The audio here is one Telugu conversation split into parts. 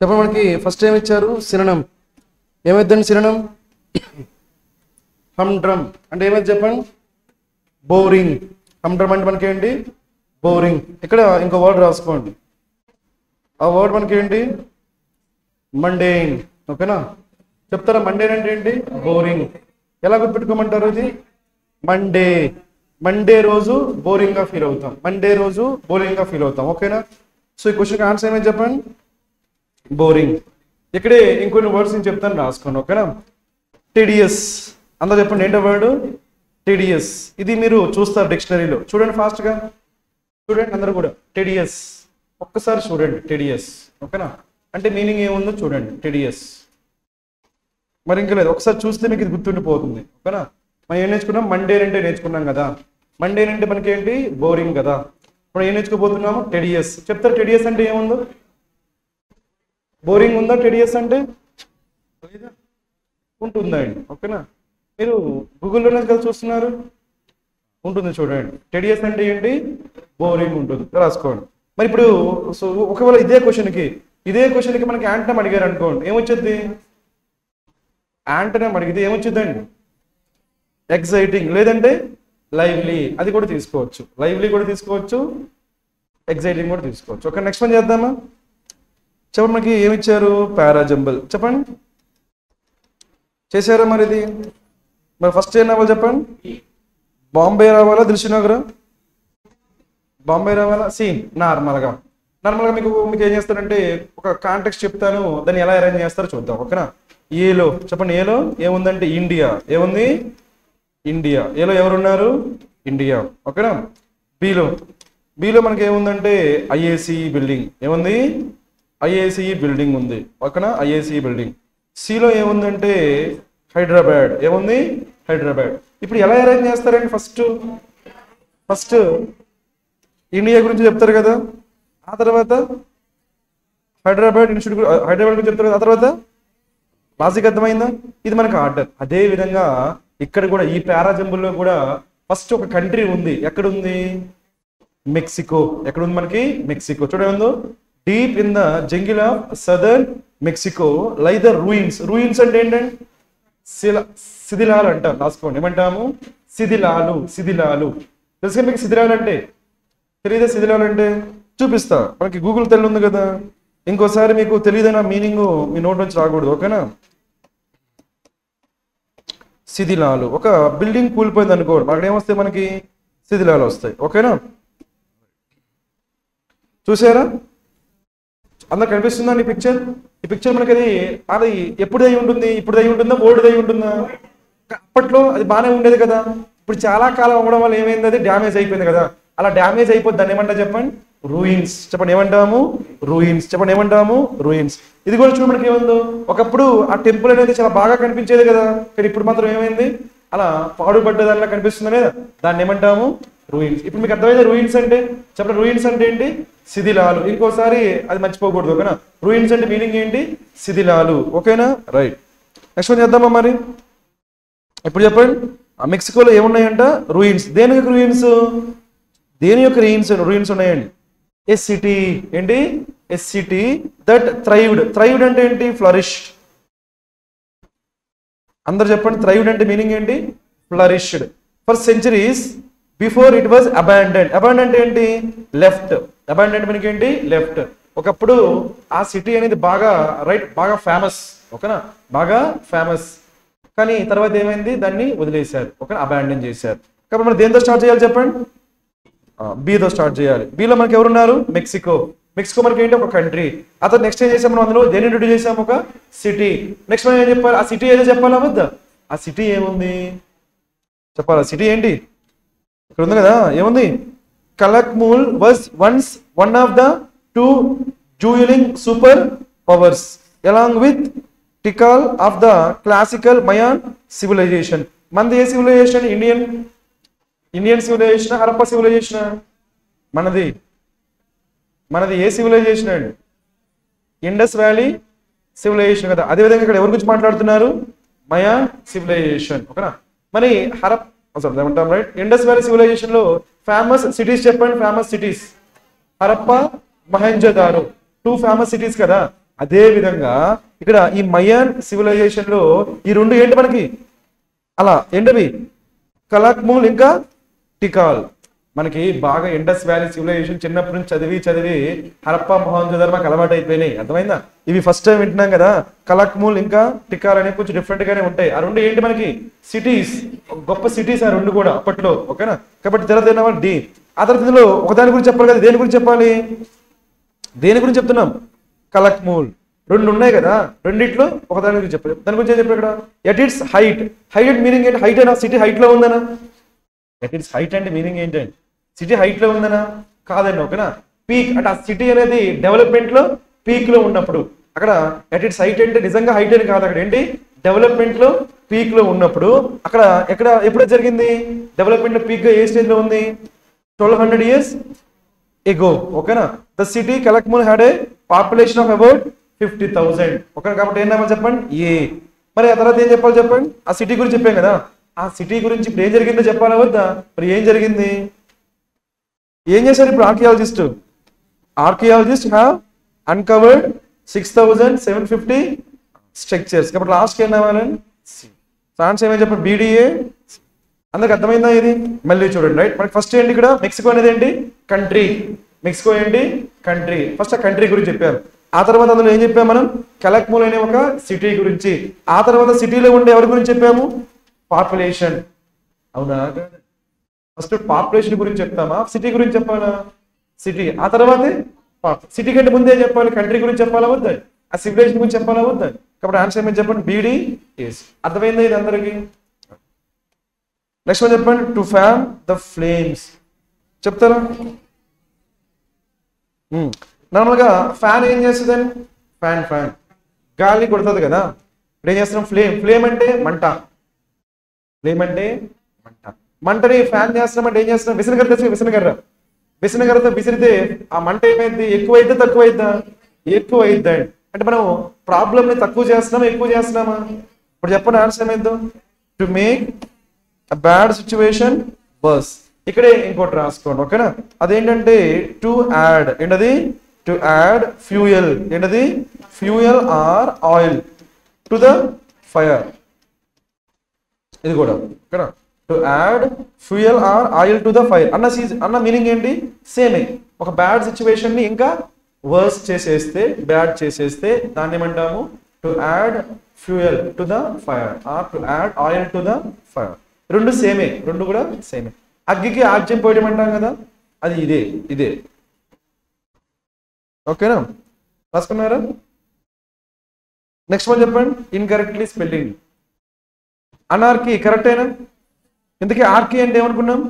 చెప్పండి మనకి ఫస్ట్ ఏమి ఇచ్చారు? సిరణం ఏమైద్దండి సిరణం హమ్ అంటే ఏమైంది చెప్పండి? బోరింగ్. హమ్డ్రమ్ అంటే మనకేంటి? బోరింగ్. ఇక్కడ ఇంకో వర్డ్ రాసుకోండి. ఆ వర్డ్ మనకేంటి? మండేన్ ఓకేనా? చెప్తారా? మండేన్ అంటే ఏంటి? బోరింగ్. ఎలా గుర్తుపెట్టుకోమంటారు ఇది? మండే మండే రోజు బోరింగ్గా ఫీల్ అవుతాం. మండే రోజు బోరింగ్గా ఫీల్ అవుతాం. ఓకేనా? సో ఈ క్వశ్చన్కి ఆన్సర్ ఏమైంది చెప్పండి? బోరింగ్ ఇక్కడే ఇంకొన్ని వర్డ్స్ నేను చెప్తాను రాసుకోండి ఓకేనా? టిడియస్ అందరూ చెప్పండి ఏంటో వర్డ్ టిడియస్ ఇది మీరు చూస్తారు డిక్షనరీలో. చూడండి ఫాస్ట్గా చూడండి అందరూ కూడా టెడియస్ ఒక్కసారి చూడండి టెడియస్ ఓకేనా? అంటే మీనింగ్ ఏముందో చూడండి టెడియస్ మరి ఇంకా లేదు ఒకసారి చూస్తే మీకు ఇది గుర్తుండిపోతుంది ఓకేనా? మనం ఏం నేర్చుకున్నాం? మండే అంటే నేర్చుకున్నాం కదా. మండే అంటే మనకి ఏంటి బోరింగ్ కదా. ఇప్పుడు ఏం నేర్చుకోబోతున్నాము? టెడియస్ చెప్తారు టెడియస్ అంటే ఏముందో? బోరింగ్ ఉందా టెడియస్ అంటే? లేదా ఉంటుందండి ఓకేనా? మీరు గూగుల్లోనే కదా చూస్తున్నారు. ఉంటుంది చూడండి. టెడియస్ అంటే ఏంటి? బోరింగ్ ఉంటుంది. రాసుకోండి. మరి ఇప్పుడు సో ఒకవేళ ఇదే క్వశ్చన్కి ఇదే క్వశ్చన్కి మనకి యాంటనం అడిగారు అనుకోండి ఏమొచ్చింది? యాంటనం అడిగితే ఏమొచ్చిందండి? ఎక్సైటింగ్ లేదంటే లైవ్లీ అది కూడా తీసుకోవచ్చు. లైవ్లీ కూడా తీసుకోవచ్చు. ఎక్సైటింగ్ కూడా తీసుకోవచ్చు. ఓకే నెక్స్ట్ వన్ చేద్దామా? చెప్పండి మనకి ఏమి ఇచ్చారు పారాజంబల్? చెప్పండి. చేశారా మరి ఇది? మరి ఫస్ట్ ఏం రావాలి చెప్పండి? బాంబే రావాలా దిల్సునగర్ బాంబే రావాలా? సీన్ నార్మల్గా. నార్మల్గా మీకు మీకు ఏం చేస్తారంటే ఒక కాంటాక్ట్ చెప్తాను దాన్ని ఎలా అరేంజ్ చేస్తారో చూద్దాం ఓకేనా? ఏలో చెప్పండి ఏలో? ఏముందంటే ఇండియా. ఏముంది? ఇండియా. ఏలో ఎవరున్నారు? ఇండియా. ఓకేనా? బీలో. బీలో మనకి ఏముందంటే ఐఏసి బిల్డింగ్. ఏముంది? ఐఏసీఈ బిల్డింగ్ ఉంది. పక్కన ఐఏసీఈ బిల్డింగ్. సిలో ఏముందంటే హైదరాబాద్. ఏముంది? హైదరాబాద్. ఇప్పుడు ఎలా అరేంజ్ చేస్తారండి ఫస్ట్ ఫస్ట్ ఇండియా గురించి చెప్తారు కదా. ఆ తర్వాత హైదరాబాద్ ఇన్స్టిట్యూట్ హైదరాబాద్ గురించి చెప్తారు కదా. ఆ తర్వాత లాజిక్ అర్థమైందా? ఇది మనకు ఆర్డర్ అదే విధంగా ఇక్కడ కూడా ఈ పారాజంబుల్లో కూడా ఫస్ట్ ఒక కంట్రీ ఉంది. ఎక్కడుంది? మెక్సికో. ఎక్కడ ఉంది మనకి? మెక్సికో. చూడండి deep in the jungle of southern Mexico lie the ruins ruins అంటే ఏంటంటే శిల శిథిలాలు అంటారు. రాసుకోండి. ఏమంటాము? శిథిలాలు శిథిలాలు. తెలుసుగా మీకు శిథిలాలు అంటే? తెలియదా శిథిలాలు అంటే? చూపిస్తా. మనకి గూగుల్ తెలియదు ఉంది కదా. ఇంకోసారి మీకు తెలియదన్న మీనింగ్ మీ నోట్ నుంచి రాకూడదు. ఓకేనా? శిథిలాలు. ఒక బిల్డింగ్ కూలిపోయింది అనుకోండి. అక్కడ ఏమొస్తాయి మనకి? శిథిలాలు వస్తాయి. ఓకేనా? చూసారా అందరు కనిపిస్తుందండి ఈ పిక్చర్ ఈ పిక్చర్ మనకి అది అది ఎప్పుడు అయి ఉంటుంది? ఇప్పుడు అయి ఉంటుందా? ఓల్డ్ అయి ఉంటుందా? అప్పట్లో అది బాగానే ఉండేది కదా. ఇప్పుడు చాలా కాలం అవ్వడం వల్ల ఏమైంది? అది డ్యామేజ్ అయిపోయింది కదా. అలా డ్యామేజ్ అయిపోద్ది దాన్ని ఏమంటారు చెప్పండి? రూయిన్స్ చెప్పండి ఏమంటాము? రూయిన్స్ చెప్పండి ఏమంటాము? రూయిన్స్ ఇది కూడా చూడు మనకి ఏముందో? ఒకప్పుడు ఆ టెంపుల్ అనేది చాలా బాగా కనిపించేది కదా. కానీ ఇప్పుడు మాత్రం ఏమైంది? అలా పాడుపడ్డదానిలా కనిపిస్తుంది లేదా? దాన్ని ఏమంటాము? రూయిన్స్ ఇప్పుడు మీకు అర్థమైంది రూయిన్స్ అంటే? చెప్పండి రూయిన్స్ అంటే ఏంటి? శిథిలాలు. ఇంకోసారి అది మర్చిపోకూడదు ఓకేనా? రూయిన్స్ అంటే మీనింగ్ ఏంటి? శిథిలాలు. ఓకేనా? రైట్ నెక్స్ట్ వన్ చేద్దామా మరి? ఇప్పుడు చెప్పండి? మెక్సికోలో ఏమున్నాయంట? రూయిన్స్ దేని యొక్క రూయిన్స్ దేని యొక్క రూయిన్స్ రూయిన్స్ ఉన్నాయండి. ఎస్ సిటీ ఏంటి? As city that thrived thrived అంటే ఏంటి? ఫ్లరిష్ అందరు చెప్పండి థ్రైవ్డ్ అంటే మీనింగ్ ఏంటి? Flourished for centuries before it was abandoned abandoned ఏంటి? లెఫ్ట్ అబాండెంట్ మనకి ఏంటి? లెఫ్ట్ ఒకప్పుడు ఆ సిటీ అనేది బాగా రైట్ బాగా ఫేమస్ ఓకేనా? బాగా ఫేమస్ కానీ తర్వాత ఏమైంది? దాన్ని వదిలేశారు. ఓకే అబాండన్ చేశారు. కాబట్టి మనం దేంతో స్టార్ట్ చేయాలి చెప్పండి? బీతో స్టార్ట్ చేయాలి. బీలో మనకి ఎవరున్నారు? మెక్సికో మెక్సికో మనకి ఏంటి? ఒక కంట్రీ అతను నెక్స్ట్ ఏం చేసాం మనం అందులో? దేని ఇంట్రడ్యూస్ చేసాం ఒక సిటీ నెక్స్ట్ మనం ఏం చెప్పాలి? ఆ సిటీ ఏదో చెప్పాలా? వద్దా? ఆ సిటీ ఏముంది? చెప్పాలా? సిటీ ఏంటి? ఇక్కడ ఉంది కదా? ఏముంది? Calakmul was once one of the two duelling super powers along with Tikal of the classical Mayan civilisation మనది ఏ civilisation Indian Indian civilisation Harappa civilisation మనది. మనది ఏ సివిలైజేషన్ అండి? ఇండస్ వ్యాలీ సివిలైజేషన్ కదా. అదేవిధంగా ఇక్కడ ఎవరి గురించి మాట్లాడుతున్నారు? మయా సివిలైజేషన్ ఓకేనా? మరి హరప్ సారీ ఏమంటాం రైట్ ఇండస్ వ్యాలీ సివిలైజేషన్లో ఫేమస్ సిటీస్ చెప్పండి famous cities Harappa Mohenjodaro two famous cities కదా. అదే విధంగా ఇక్కడ ఈ మయాన్ సివిలైజేషన్లో ఈ రెండు ఏంటి మనకి? అలా ఏంటవి? కలాక్మూల్ ఇంకా టికాల్. మనకి బాగా ఇండస్ వ్యాలీ సివిలైజేషన్ చిన్నప్పటి నుంచి చదివి చదివి హరప్ప మొహంజోదర్ మాకు అలవాటు అయిపోయినాయి అర్థమైందా? ఇవి ఫస్ట్ టైం వింటున్నాం కదా. కలక్మూల్ ఇంకా టికాల్ అనేవి కొంచెం డిఫరెంట్ గానే ఉంటాయి. ఆ రెండు ఏంటి మనకి? సిటీస్ గొప్ప సిటీస్ ఆ రెండు కూడా అప్పట్లో ఓకేనా? కాబట్టి తర్వాత ఏమన్నా డి. ఆ తర్వాత ఇందులో ఒకదాని గురించి చెప్పాలి కదా. దేని గురించి చెప్పాలి? దేని గురించి చెప్తున్నాం? కలక్మూల్. రెండు ఉన్నాయి కదా. రెండిట్లో ఒక దాని గురించి చెప్పాలి. దాని గురించి చెప్పారు ఇక్కడ? At its height height meaning ఏంటి? హైట్ అయినా సిటీ హైట్లో ఉందనా ఎట్ ఇట్స్ హైట్ అంటే మీనింగ్ ఏంటంటే సిటీ హైట్లో ఉందనా? కాదండి ఓకేనా? పీక్ అంటే ఆ సిటీ అనేది డెవలప్మెంట్లో పీక్లో ఉన్నప్పుడు. అక్కడ ఎట్ ఇట్స్ హైట్ అంటే నిజంగా హైట్ అని కాదు అక్కడ ఏంటి? డెవలప్మెంట్లో పీక్లో ఉన్నప్పుడు. అక్కడ ఎక్కడ ఎప్పుడు జరిగింది? డెవలప్మెంట్ పీక్గా ఏ స్టేజ్లో ఉంది? ట్వెల్వ్ హండ్రెడ్ ఇయర్స్ ఎగో ఓకేనా? The city Calakmul had a population of about fifty thousand okay కాబట్టి ఏం రావాలి చెప్పండి? ఏ మరి ఆ తర్వాత ఏం చెప్పాలి చెప్పండి? ఆ సిటీ గురించి చెప్పాం కదా. ఆ సిటీ గురించి ఇప్పుడు ఏం జరిగిందో చెప్పాలా వద్దా? మరి ఏం జరిగింది? ఏం చేశారు ఇప్పుడు archaeologist? Archaeologist have uncovered six thousand seven fifty structures కాబట్టి లాస్ట్ ఏం రావాలండి సాన్స్ ఏమని చెప్పండి బీడీఏ అందరికి అర్థమైందా ఇది? మళ్ళీ చూడండి రైట్ మనకి ఫస్ట్ ఏంటి ఇక్కడ? మెక్సికో అనేది ఏంటి? కంట్రీ మెక్సికో ఏంటి? కంట్రీ ఫస్ట్ ఆ కంట్రీ గురించి చెప్పారు. ఆ తర్వాత అందులో ఏం చెప్పాము మనం? కలక్మూల్ అనే ఒక సిటీ గురించి. ఆ తర్వాత సిటీలో ఉండే ఎవరి గురించి చెప్పాము? పాపులేషన్ అవునా? ఫస్ట్ పాపులేషన్ గురించి చెప్తామా? సిటీ గురించి చెప్పాలా? సిటీ. ఆ తర్వాతే సిటీ కంటే ముందే చెప్పాలి కంట్రీ గురించి చెప్పాలా వద్దా? ఆ సివిలైజేషన్ గురించి చెప్పాలా వద్దా? కాబట్టి ఆన్సర్ ఏమైనా చెప్పండి? బీడీ ఎస్ అర్థమైందా ఇది అందరికీ? నెక్స్ట్ చెప్పండి. To fan the flames. చెప్తారా? నార్మల్గా ఫ్యాన్ ఏం చేస్తుందండి ఫ్యాన్ ఫ్యాన్. గాలి కొడుతుంది కదా. ఇప్పుడు ఏం చేస్తున్నాం? ఫ్లేమ్. ఫ్లేమ్ అంటే మంట. ఫ్లేమ్ అంటే మంటని ఫ్యాన్ చేస్తామంటే ఏం చేస్తున్నాం విసనగర తెచ్చి విసనగర్ర. విసనగర్రతో విసిరితే ఆ మంట ఏమైంది? ఎక్కువ అయితే తక్కువ ఎక్కువ అంటే మనం ప్రాబ్లమ్ని తక్కువ చేస్తున్నామా ఎక్కువ చేస్తున్నామా? ఇప్పుడు చెప్పండి ఆన్సర్ ఏమైందో? టు మేక్ బ్యాడ్ సిచ్యువేషన్ బస్ ఇక్కడే ఇంకోటి రాసుకోండి ఓకేనా? అదేంటంటే టు యాడ్. ఏంటది? To add fuel. ఏంటది? Fuel or oil. To the fire. ఇది కూడా ఓకేనా? To add fuel or oil to the fire అన్న సీజ్ అన్న మీనింగ్ ఏంటి? సేమే ఒక బ్యాడ్ సిచ్యువేషన్ని ఇంకా వర్స్ చేసేస్తే బ్యాడ్ చేసేస్తే దాన్ని ఏమంటాము? To add fuel to the fire or to add oil to the fire రెండు సేమే రెండు కూడా సేమే అగ్గికి ఆజ్యం పోయడం అంటాం కదా? అది ఇదే ఇదే. ఓకేనా రాసుకున్నారా? నెక్స్ట్ వన్ చెప్పండి. ఇన్కరెక్ట్లీ స్పెల్లింగ్ అనార్కి కరెక్టేనా ఇందుకే ఆర్కే అంటే ఏమనుకున్నాం?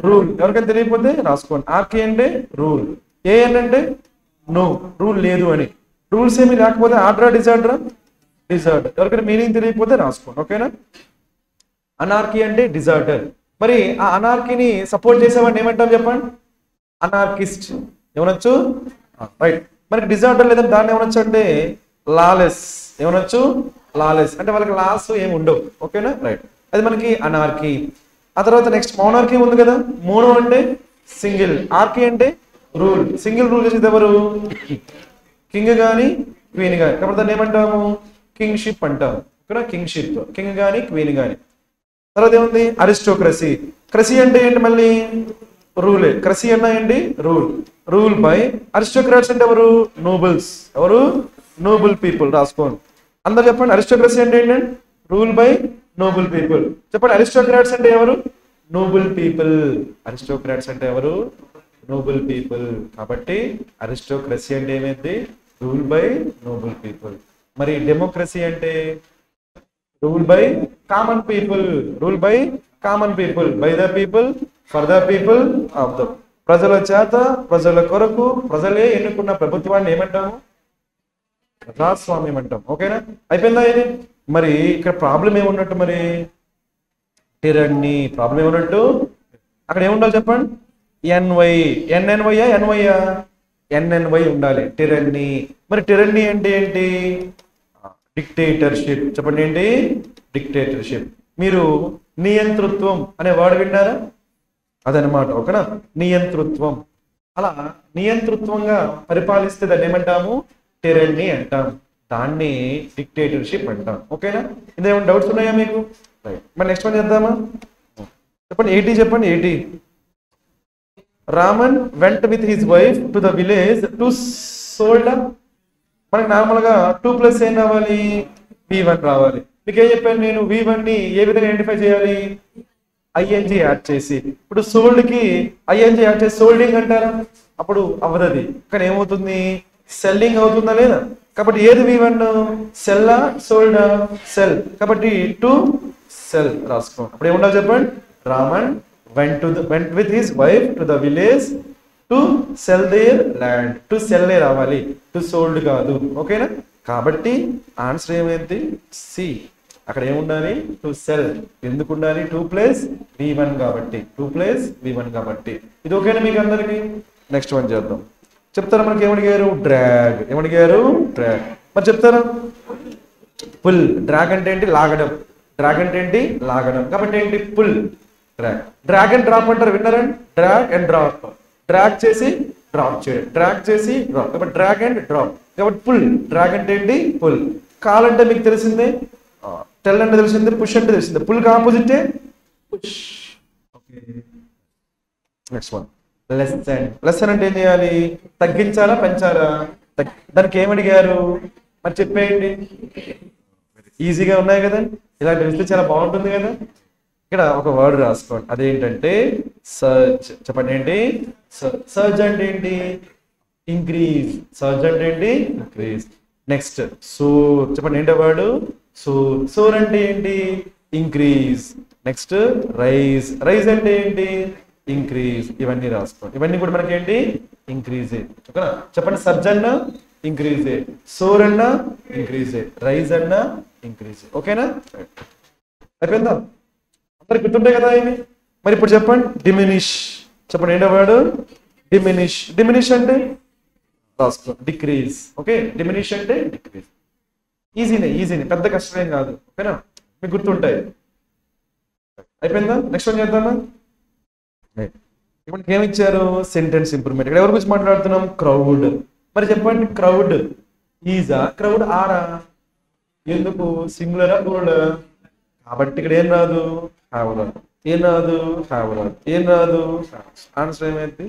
రూల్ ఎవరికైనా తెలియకపోతే రాసుకోండి. ఆర్కే అంటే రూల్ ఏ అంటే నో రూల్ లేదు అని. రూల్స్ ఏమి లేకపోతే ఆర్డరా డిజార్డరా డిజార్డ్ ఎవరికైనా మీనింగ్ తెలియకపోతే రాసుకోండి. ఓకేనా? అనార్కీ అంటే డిజార్డర్ మరి ఆ అనార్కీని సపోర్ట్ చేసేవాడిని ఏమంటాం చెప్పండి? అనార్కిస్ట్ ఏమనొచ్చు? రైట్ మనకి డిజార్డర్ లేదంటే దాన్ని ఏమనొచ్చు అంటే లాలెస్ ఏమనొచ్చు? లాలెస్ అంటే వాళ్ళకి లాస్ ఏమి ఉండవు. ఓకేనా? రైట్ అది మనకి అనార్కీ. ఆ తర్వాత నెక్స్ట్ మౌనార్కీ ఉంది కదా? మోనో అంటే సింగిల్. ఆర్కీ అంటే రూల్. సింగిల్ రూల్ చేసేది ఎవరు? కింగ్ కానీ క్వీన్ కానీ కాబట్టి దాన్ని ఏమంటాము? కింగ్షిప్ అంటాం ఇక్కడ కింగ్షిప్. కింగ్ కానీ క్వీన్ కానీ తర్వాత ఏముంది? అరిస్టోక్రసీ. క్రసీ అంటే ఏంటి మళ్ళీ? రూలే. క్రసీ అన్న ఏంటి? రూల్. రూల్ బై అరిస్టోక్రాట్స్ అంటే ఎవరు? నోబుల్స్. ఎవరు? Noble people. రాసుకోండి. అందరు చెప్పండి. అరిస్టోక్రసీ అంటే ఏంటండి రూల్ బై నోబుల్ పీపుల్ చెప్పండి అరిస్టోక్రాట్స్ అంటే ఎవరు? నోబుల్ పీపుల్ అరిస్టోక్రాట్స్ అంటే ఎవరు? నోబుల్ పీపుల్ కాబట్టి అరిస్టోక్రసీ అంటే ఏమైంది? రూల్ బై నోబుల్ పీపుల్ మరి డెమోక్రసీ అంటే? Rule by common people rule by common people by the people for the people of the ప్రజల చేత ప్రజల కొరకు ప్రజలే ఎన్నుకున్న ప్రభుత్వాన్ని ఏమంటాము? ప్రజాస్వామ్యం అంటాం ఓకేనా? అయిపోయిందా ఇది? మరి ఇక్కడ ప్రాబ్లం ఏమున్నట్టు మరి? టిరన్ని ప్రాబ్లం ఏమున్నట్టు? అక్కడ ఏముండాలి చెప్పండి? ఎన్వై ఎన్ఎన్వైయా ఎన్వైయా ఎన్ఎన్వై ఉండాలి. టెరన్ని మరి టిరన్ని అంటే ఏంటి? డిక్టేటర్షిప్ చెప్పండి ఏంటి? డిక్టేటర్షిప్ మీరు నియంతృత్వం అనే వర్డ్ విన్నారా? అదనమాట ఓకేనా? నియంతృత్వం. అలా నియంతృత్వంగా పరిపాలిస్తే దాన్ని ఏమంటాము? టెరెన్ని అంటాము. దాన్ని డిక్టేటర్షిప్ అంటాం. ఓకేనా? ఇందేమైనా డౌట్స్ ఉన్నాయా మీకు? రైట్ మరి నెక్స్ట్ వన్ చేద్దామా? చెప్పండి ఎయిటీ చెప్పండి eighty Raman went with his wife to the village to sold మనకి నార్మల్గా టూ ప్లస్ ఏం రావాలి? వి వన్ రావాలి. మీకు ఏం చెప్పాను నేను? వి వన్ని ఏ విధంగా ఐడెంటిఫై చేయాలి? ఐఎన్జి యాడ్ చేసి. ఇప్పుడు సోల్డ్కి ఐఎన్జి యాడ్ చేసి సోల్డింగ్ అంటారా? అప్పుడు అవ్వదది కానీ ఏమవుతుంది? సెల్లింగ్ అవుతుందా లేదా? కాబట్టి ఏది వి వన్? సెల్లా? సోల్డా? సెల్. కాబట్టి టు సెల్ రాసుకోండి. అప్పుడు ఏముండాలి చెప్పండి? Raman went to went with his wife to the village to sell their land to sell రావాలి? టు సోల్డ్ కాదు. ఓకేనా? కాబట్టి ఆన్సర్ ఏమైంది? సి. అక్కడ ఏముండాలి? టు సెల్ ఎందుకు ఉండాలి? టూ ప్లేస్ వి వన్ కాబట్టి. టూ ప్లేస్ వి వన్ కాబట్టి. ఇది ఓకేనా మీకు అందరికీ? నెక్స్ట్ వన్ చేద్దాం. చెప్తారా మనకి? ఏమడిగారు డ్రాగ్. ఏమడిగారు డ్రాగ్. మరి చెప్తారా? పుల్. డ్రాగ్ అంటే ఏంటి? లాగడం. డ్రాగ్ అంటే ఏంటి? లాగడం. కాబట్టి ఏంటి? Pull. Drag. Drag and drop అంటారు. విన్నారండి డ్రాగ్ అండ్ డ్రాప్. డ్రాగ్ చేసి డ్రాప్ చేయడం. డ్రాగ్ చేసి డ్రాప్. కాబట్టి డ్రాగ్ అండ్ డ్రాప్. కాబట్టి పుల్. డ్రాగ్ అంటే ఏంటి? పుల్. కాల్ అంటే మీకు తెలిసిందే? టెల్ అంటే తెలిసిందే? పుష్ అంటే తెలిసిందే? Pull opposite? Push. Okay. Next one. Lesson lesson అంటే ఏం చేయాలి? తగ్గించాలా పెంచాలా? దానికి ఏమడిగారు మరి చెప్పేయండి. ఈజీగా ఉన్నాయి కదండి ఇలాంటి విషయం చాలా బాగుంటుంది కదా? ఇక్కడ ఒక వర్డ్ రాసుకోండి. అదేంటంటే సర్చ్ చెప్పండి ఏంటి? సర్చ్ అంటే ఏంటి? ఇంక్రీజ్ సర్చ్ అంటే ఏంటి? ఇంక్రీజ్ నెక్స్ట్ సోర్ చెప్పండి ఏంటి వర్డ్ సోర్ సోర్ అంటే ఏంటి? ఇంక్రీజ్ నెక్స్ట్ రైజ్ రైజ్ అంటే ఏంటి? ఇంక్రీజ్ ఇవన్నీ రాసుకోండి. ఇవన్నీ కూడా మనకి ఏంటి ఇంక్రీజే ఓకేనా? చెప్పండి సర్జ్ అన్న ఇంక్రీజ్ సోర్ అన్న ఇంక్రీజ్ రైజ్ అన్న ఇంక్రీజే ఓకేనా? అయిపోయిందా? అందరికి గుర్తుంటాయి కదా ఇవి? మరి ఇప్పుడు చెప్పండి డిమినిష్ చెప్పండి ఏంటో వర్డ్ డిమినిష్ డిమినిష్ అంటే? రాసుకో. Decrease okay? డిమినిష్ అంటే డిక్రీజ్ ఈజీనే ఈజీనే పెద్ద కష్టమేం కాదు. ఓకేనా? మీకు గుర్తుంటాయి. అయిపోయిందా? నెక్స్ట్ వన్ చేద్దామా? Right. ఇప్పుడు ఏమి ఇచ్చారు సెంటెన్స్ ఇంప్రూవ్మెంట్ ఇక్కడ ఎవరి గురించి మాట్లాడుతున్నాం? క్రౌడ్ మరి చెప్పండి క్రౌడ్ ఈజా క్రౌడ్ ఆరా ఎందుకు? సింగులరా ప్లూరల్ కాబట్టి ఇక్కడ ఏం రాదు? హ్యావ్ రాదు. ఏం రాదు? హ్యావ్ రాదు. ఏం రాదు? ఆన్సర్ ఏమైంది?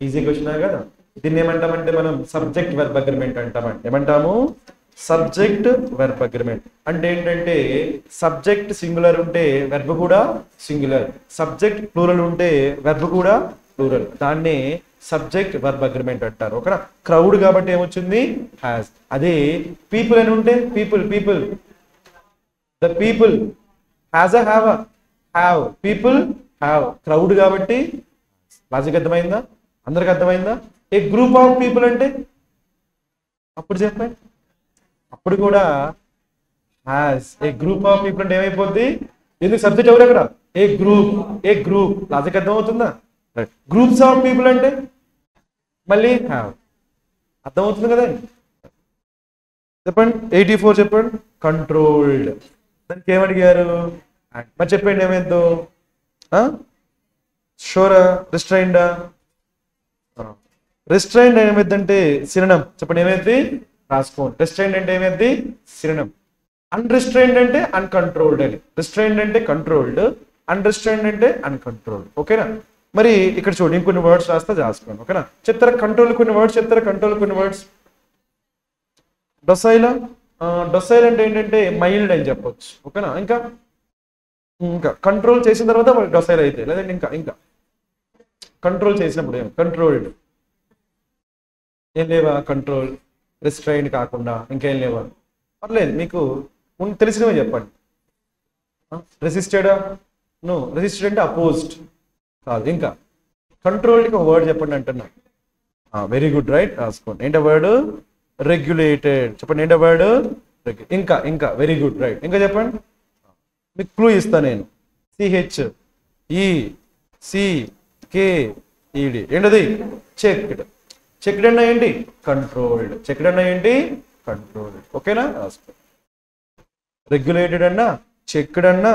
ఈజీ క్వశ్చన్ కదా. దీన్ని ఏమంటామంటే మనం సబ్జెక్ట్ వెర్బ్ అగ్రిమెంట్ అంటామంటే ఏమంటాము? సబ్జెక్ట్ వెర్బ్ అగ్రిమెంట్ అంటే ఏంటంటే సబ్జెక్ట్ సింగులర్ ఉంటే వెర్బ్ కూడా సింగులర్ సబ్జెక్ట్ ప్లూరల్ ఉంటే వెర్బ్ కూడా ప్లూరల్ దాన్నే సబ్జెక్ట్ వర్బ్ అగ్రిమెంట్ అంటారు. ఓకేనా క్రౌడ్ కాబట్టి ఏమొచ్చింది? హ్యాస్ అదే పీపుల్ అని ఉంటే people people the people has uh have have people have crowd కాబట్టి లాజిక్ అర్థమైందా? అందరికి అర్థమైందా? ఏ గ్రూప్ ఆఫ్ పీపుల్ అంటే? అప్పుడు చెప్పండి. అప్పుడు కూడా has a group of people అంటే ఏమైపోద్ది? ఎందుకు సబ్జెక్ట్ ఎవరు అక్కడ? A group a group logic అర్థమవుతుందా? గ్రూప్స్ ఆఫ్ పీపుల్ అంటే? మళ్ళీ హ్యావ్ అర్థమవుతుంది కదా? చెప్పండి. ఎయిటీ ఫోర్ చెప్పండి. కంట్రోల్డ్ దానికి ఏమడిగారు మరి చెప్పండి ఏమైందో? షోరా రిస్ట్రైండా రిస్ట్రైండ్ ఏమైందంటే సిరణం చెప్పండి ఏమైంది? రాసుకోండి. రిస్ట్రైండ్ అంటే ఏమైంది? సిరణం అన్రిస్ట్రైండ్ అంటే అన్కంట్రోల్డ్ అని. రిస్ట్రైన్ అంటే కంట్రోల్డ్ అన్రిస్ట్రైండ్ అంటే అన్కంట్రోల్డ్ ఓకేనా మరి ఇక్కడ చూడండి ఇంకొన్ని వర్డ్స్ రాస్తే రాసుకోండి. ఓకేనా చెప్తారా కంట్రోల్ కొన్ని వర్డ్స్ చెప్తారా కంట్రోల్ కొన్ని వర్డ్స్ డొసైల్ డొసైల్ అంటే ఏంటంటే మైల్డ్ అని చెప్పొచ్చు. ఓకేనా ఇంకా? ఇంకా కంట్రోల్ చేసిన తర్వాత డొసైల్ అయితే లేదంటే ఇంకా ఇంకా. కంట్రోల్ చేసినప్పుడు ఏం? కంట్రోల్డ్ ఏం లేవా? కంట్రోల్ రిస్ట్రైన్ కాకుండా ఇంకేం లేవా. పర్లేదు మీకు తెలిసినవి చెప్పండి. రెసిస్టెడా నో రెసిస్టెడ్ అంటే అపోజ్డ్ కాదు ఇంకా. కంట్రోల్డ్కి ఒక వర్డ్ చెప్పండి అంటున్నా. వెరీ గుడ్ రైట్ రాసుకోండి. ఏంటో వర్డ్ రెగ్యులేటెడ్ చెప్పండి ఏంటో వర్డ్ ఇంకా ఇంకా వెరీ గుడ్ రైట్ ఇంకా చెప్పండి. మీకు క్లూ ఇస్తా నేను. సిహెచ్ ఈ సి కే ఈడి ఏంటది? చెక్డ్ చెక్డ్ అండ్ ఏంటి కంట్రోల్డ్. చెక్డ్ అండ్ ఏంటి కంట్రోల్డ్. ఓకేనా? రాసుకో రెగ్యులేటెడ్ అన్నా చెక్డ్ అన్నా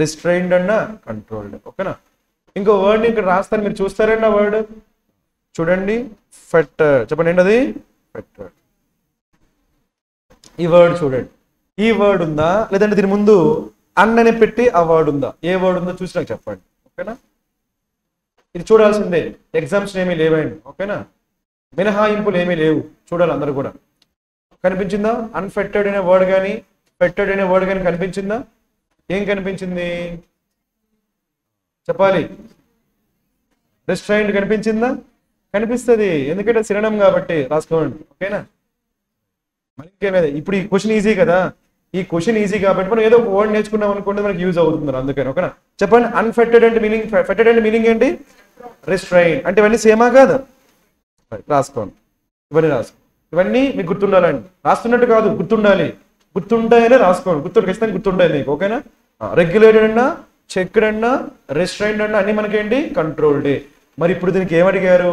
రిస్ట్రైన్డ్ అన్నా కంట్రోల్డ్. ఓకేనా? ఇంకో వర్డ్ ఇక్కడ రాస్తాను. మీరు చూస్తారండి ఆ వర్డ్ చూడండి. ఫెట్ చెప్పండి ఏంటి అది ఫెట్ ఈ వర్డ్ చూడండి. ఈ వర్డ్ ఉందా? లేదంటే దీని ముందు అన్నని పెట్టి ఆ వర్డ్ ఉందా? ఏ వర్డ్ ఉందో చూసి నాకు చెప్పండి. ఓకేనా? ఇది చూడాల్సిందే. ఎగ్జామ్స్ ఏమీ లేవండి. ఓకేనా? మినహాయింపులు ఏమీ లేవు. చూడాలి అందరూ కూడా. కనిపించిందా? అన్ఫెక్టెడ్ అనే వర్డ్ కానీ ఫెక్టెడ్ అనే వర్డ్ కానీ కనిపించిందా? ఏం కనిపించింది? చెప్పాలి. రెస్టారెంట్ కనిపించిందా? కనిపిస్తుంది. ఎందుకంటే సిరణం కాబట్టి రాసుకోండి. ఓకేనా? మరి ఇప్పుడు ఈ క్వశ్చన్ ఈజీ కదా. ఈ క్వశ్చన్ ఈజీ కాబట్టి మనం ఏదో ఒక వర్డ్ నేర్చుకున్నాం అనుకోండి మనకి యూజ్ అవుతుంది అందుకని. ఓకేనా? చెప్పండి. అన్ఫెక్టెడ్ అంటే మీనింగ్ ఫెక్టెడ్ అంటే మీనింగ్ ఏంటి? రెస్ట్రైన్ అంటే ఇవన్నీ సేమా కాదు? రాసుకోండి ఇవన్నీ రాసుకోండి ఇవన్నీ మీకు గుర్తుండాలండి. రాస్తున్నట్టు కాదు గుర్తుండాలి. గుర్తుంటాయనే రాసుకోండి గుర్తు ఖచ్చితంగా గుర్తుంటాయి మీకు ఓకేనా? రెగ్యులేటెడ్ అన్నా చెక్డ్ అన్నా రెస్టారెంట్ అన్నా అన్ని మనకేంటి? కంట్రోల్డ్. మరి ఇప్పుడు దీనికి ఏమడిగారు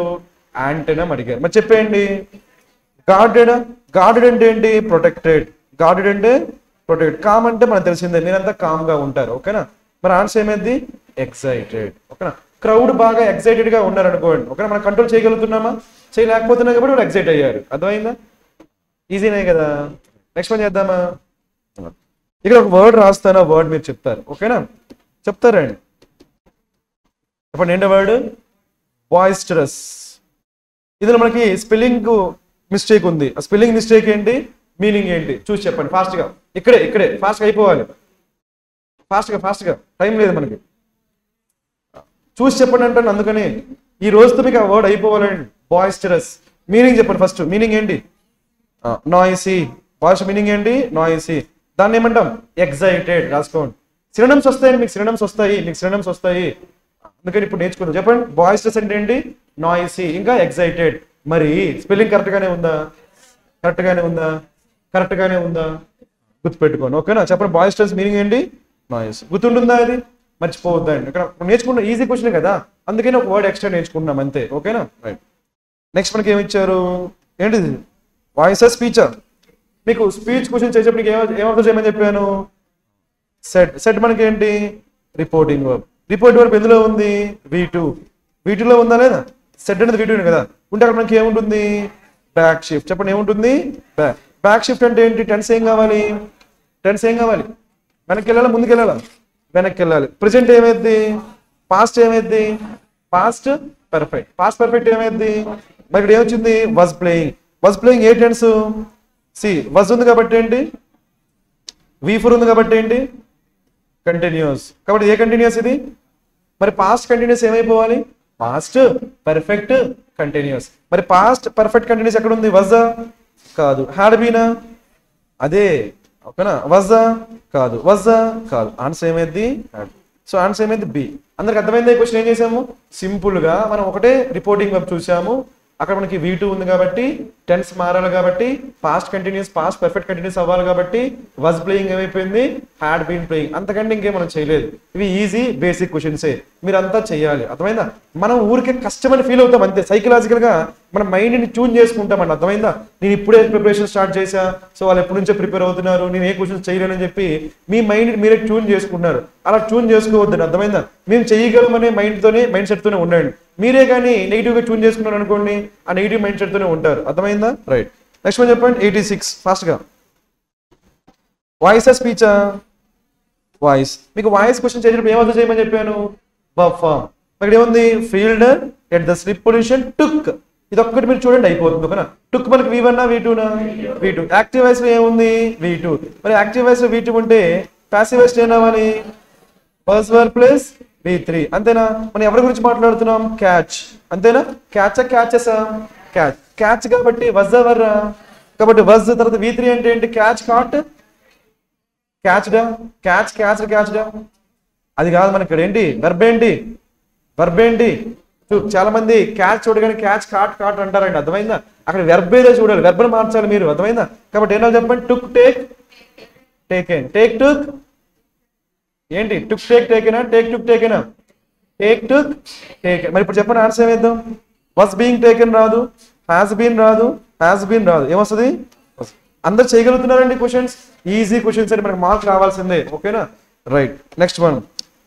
యాంటెనా అడిగారు. మరి చెప్పేయండి. గార్డెడ్ గార్డెడ్ అంటే ఏంటి? ప్రొటెక్టెడ్. గార్డెడ్ అంటే ప్రొటెక్ట్ కామ్ అంటే మనకు తెలిసిందే మీరంతా కామ్గా ఉంటారు ఓకేనా? మరి ఆన్సర్ ఏమైంది? ఎక్సైటెడ్ ఓకేనా? క్రౌడ్ బాగా ఎక్సైటెడ్గా ఓకేనా? మనం కంట్రోల్ చేయగలుగుతున్నామా? చేయలేకపోతున్నా కాబట్టి వాడు ఎగ్జైట్ అయ్యారు. అర్థమైందా? ఈజీనే కదా. నెక్స్ట్ పని చేద్దామా? ఇక్కడ ఒక వర్డ్ రాస్తాను ఆ వర్డ్ మీరు చెప్తారు. ఓకేనా? చెప్తారండి చెప్పండి ఏంటో వర్డ్ వాయిస్టరస్ ఇందులో మనకి స్పెల్లింగ్ మిస్టేక్ ఉంది. ఆ స్పెల్లింగ్ మిస్టేక్ ఏంటి? మీనింగ్ ఏంటి? చూసి చెప్పండి ఫాస్ట్గా ఇక్కడే ఇక్కడే ఫాస్ట్గా అయిపోవాలి. ఫాస్ట్గా ఫాస్ట్గా టైం లేదు మనకి. చూసి చెప్పండి అంటాను అందుకని. ఈ రోజుతో మీకు ఆ వర్డ్ అయిపోవాలండి. బాయిస్టరస్ మీనింగ్ చెప్పండి ఫస్ట్ మీనింగ్ ఏంటి? నాయిసీ భాష మీనింగ్ ఏంటి? నాయిసీ దాన్ని ఏమంటాం? ఎగ్జైటెడ్ రాసుకోండి. సినిమమ్స్ వస్తాయి మీకు సినిమమ్స్ వస్తాయి మీకు సినిమమ్స్ వస్తాయి. అందుకని ఇప్పుడు నేర్చుకుందాం. చెప్పండి. బాయిస్టర్స్ అంటే ఏంటి? నాయిసీ ఇంకా ఎగ్జైటెడ్ మరి స్పెల్లింగ్ కరెక్ట్గానే ఉందా? కరెక్ట్గానే ఉందా? కరెక్ట్గానే ఉందా? గుర్తుపెట్టుకోండి. ఓకేనా చెప్పండి. బాయిస్టర్స్ మీనింగ్ ఏంటి? నాయిస్ గుర్తుంటుందా అది? మర్చిపోవద్దండి. ఇక్కడ నేర్చుకున్న ఈజీ క్వశ్చన్ కదా. అందుకని ఒక వర్డ్ ఎక్స్ట్రా నేర్చుకుంటున్నాం అంతే. ఓకేనా రైట్ నెక్స్ట్ మనకి ఏమి ఇచ్చారు ఏంటిది వాయిస్ స్పీచర్ మీకు స్పీచ్ క్వశ్చన్ చేసేప్పటికి ఏమ ఏమవుతుంది చేయమని చెప్పాను? సెట్ సెట్ మనకి ఏంటి రిపోర్టింగ్ వర్బ్ రిపోర్ట్ వర్బ్ ఎందులో ఉంది? వీ టూ వి ఉందా లేదా? సెట్ అనేది వి టూ కదా. ఉంటే అక్కడ మనకి ఏముంటుంది? బ్యాక్ షిఫ్ట్ చెప్పండి ఏముంటుంది? బ్యాక్ బ్యాక్ షిఫ్ట్ అంటే ఏంటి? టెన్స్ ఏం కావాలి? టెన్స్ ఏం కావాలి? వెనక్కి వెళ్ళాలా ముందుకు వెళ్ళాలా వెనక్కి వెళ్ళాలి ప్రజెంట్ ఏమైద్ది? పాస్ట్ ఏమైద్ది? పాస్ట్ పర్ఫెక్ట్ పాస్ట్ పర్ఫెక్ట్ ఏమైద్ది? మరి ఇక్కడ ఏమొచ్చింది? వాజ్ ప్లేయింగ్ వాజ్ ప్లేయింగ్ ఏ టెన్స్ సి వాజ్ ఉంది కాబట్టి ఏంటి? వి ఫోర్ ఉంది కాబట్టి ఏంటి? కంటిన్యూస్ కాబట్టి ఏ కంటిన్యూస్ ఇది? మరి పాస్ట్ కంటిన్యూస్ ఏమైపోవాలి? పాస్ట్ పర్ఫెక్ట్ కంటిన్యూస్ మరి పాస్ట్ పర్ఫెక్ట్ కంటిన్యూస్ ఎక్కడ ఉంది వజ్జా కాదు. హ్యాడ్ బీనా అదే. ఓకేనా? వజా కాదు. వజా కాదు. ఆన్సర్ ఏమైంది? సో ఆన్సర్ ఏమైంది? బి అందరికి అర్థమైంది క్వశ్చన్ ఏం చేసాము సింపుల్గా మనం ఒకటే రిపోర్టింగ్ వెబ్ చూసాము అక్కడ మనకి వీ టూ ఉంది కాబట్టి టెన్స్ మారాలి కాబట్టి past continuous past perfect continuous అవ్వాలి కాబట్టి వాజ్ ప్లేయింగ్ ఏమైపోయింది? హ్యాడ్ బీన్ ప్లేయింగ్ అంతకంటే ఇంకేం మనం చేయలేదు. ఇవి ఈజీ బేసిక్ క్వశ్చన్సే మీరంతా చేయాలి. అర్థమైందా? మనం ఊరికే కష్టమని ఫీల్ అవుతాం అంతే. సైకలాజికల్గా మన మైండ్ని ట్యూన్ చేసుకుంటామండి అర్థమైందా? నేను ఇప్పుడే ప్రిపరేషన్ స్టార్ట్ చేశా. సో వాళ్ళు ఎప్పటి నుంచో ప్రిపేర్ అవుతున్నారు. నేను ఏ క్వశ్చన్స్ చేయలేనని చెప్పి మీ మైండ్ మీరే ట్యూన్ చేసుకుంటున్నారు. అలా ట్యూన్ చేసుకోవద్దండి. అర్థమైందా? మేము చేయగలమనే మైండ్తోనే మైండ్ సెట్తోనే ఉండండి. మీరే కానీ నెగిటివ్గా ట్యూన్ చేసుకున్నారు అనుకోండి ఆ నెగిటివ్ మైండ్ సెట్తోనే ఉంటారు. అర్థమైందా? రైట్ నెక్స్ట్ వన్ చెప్పండి. ఎయిటీ సిక్స్ ఫాస్ట్గా వాయిసా స్పీచా వాయిస్ మీకు వాయిస్ క్వశ్చన్ చేసినప్పుడు ఏమర్థం చేయమని చెప్పాను? పర్ఫామ్ ఇక్కడ ఏముంది? Fielder at the slip position took ఇది ఒక్కటి మీరు చూడండి అయిపోతుంది ఓకేనా? టుక్ మనకి వి వన్ వి టూనా వి టూ యాక్టివ్ వాయిస్లో ఏముంది? వి టూ మరి యాక్టివ్ వాయిస్లో వి టూ ఉంటే ప్యాసివ్ వాయిస్ ఏం రావాలి first were plus be three అంతేనా? మనం ఎవరి గురించి మాట్లాడుతున్నాం? క్యాచ్ అంతేనా? క్యాచ్ క్యాచెసా క్యాచ్ క్యాచ్ కాబట్టి వజ్ ఎవర్ కాబట్టి వజ్ తర్వాత వి త్రీ అంటే ఏంటి? క్యాచ్ కాట్ క్యాచ్ డా క్యాచ్ క్యాచ్ క్యాచ్ డా అది కాదు మనకి ఇక్కడ ఏంటి? వెర్బ్ ఏంటి? చూ- చాలా మంది క్యాచ్ చూడగానే క్యాచ్ కాట్ కాట్ అంటారండి. అర్థమైందా? అక్కడ వెర్బ్ ఏదో చూడాలి. వెర్బ్ మార్చాలి మీరు. అర్థమైందా? కాబట్టి ఏమో చెప్పండి? Took take take take took ఏంటి? టుక్ టేక్ టేకెనా? Take took టేకెనా? Take took take. మరి ఇప్పుడు చెప్పండి ఆన్సర్ ఏమేద్దాం? వాస్ బీయింగ్ టేకెన్ రాదు. హ్యాస్ బీన్ రాదు. హ్యాస్ బీన్ రాదు. ఏమొస్తుంది? అందరు చేయగలుగుతున్నారండి క్వశ్చన్స్ ఈజీ క్వశ్చన్స్ అంటే మనకు మార్క్స్ రావాల్సిందే ఓకేనా? Right next one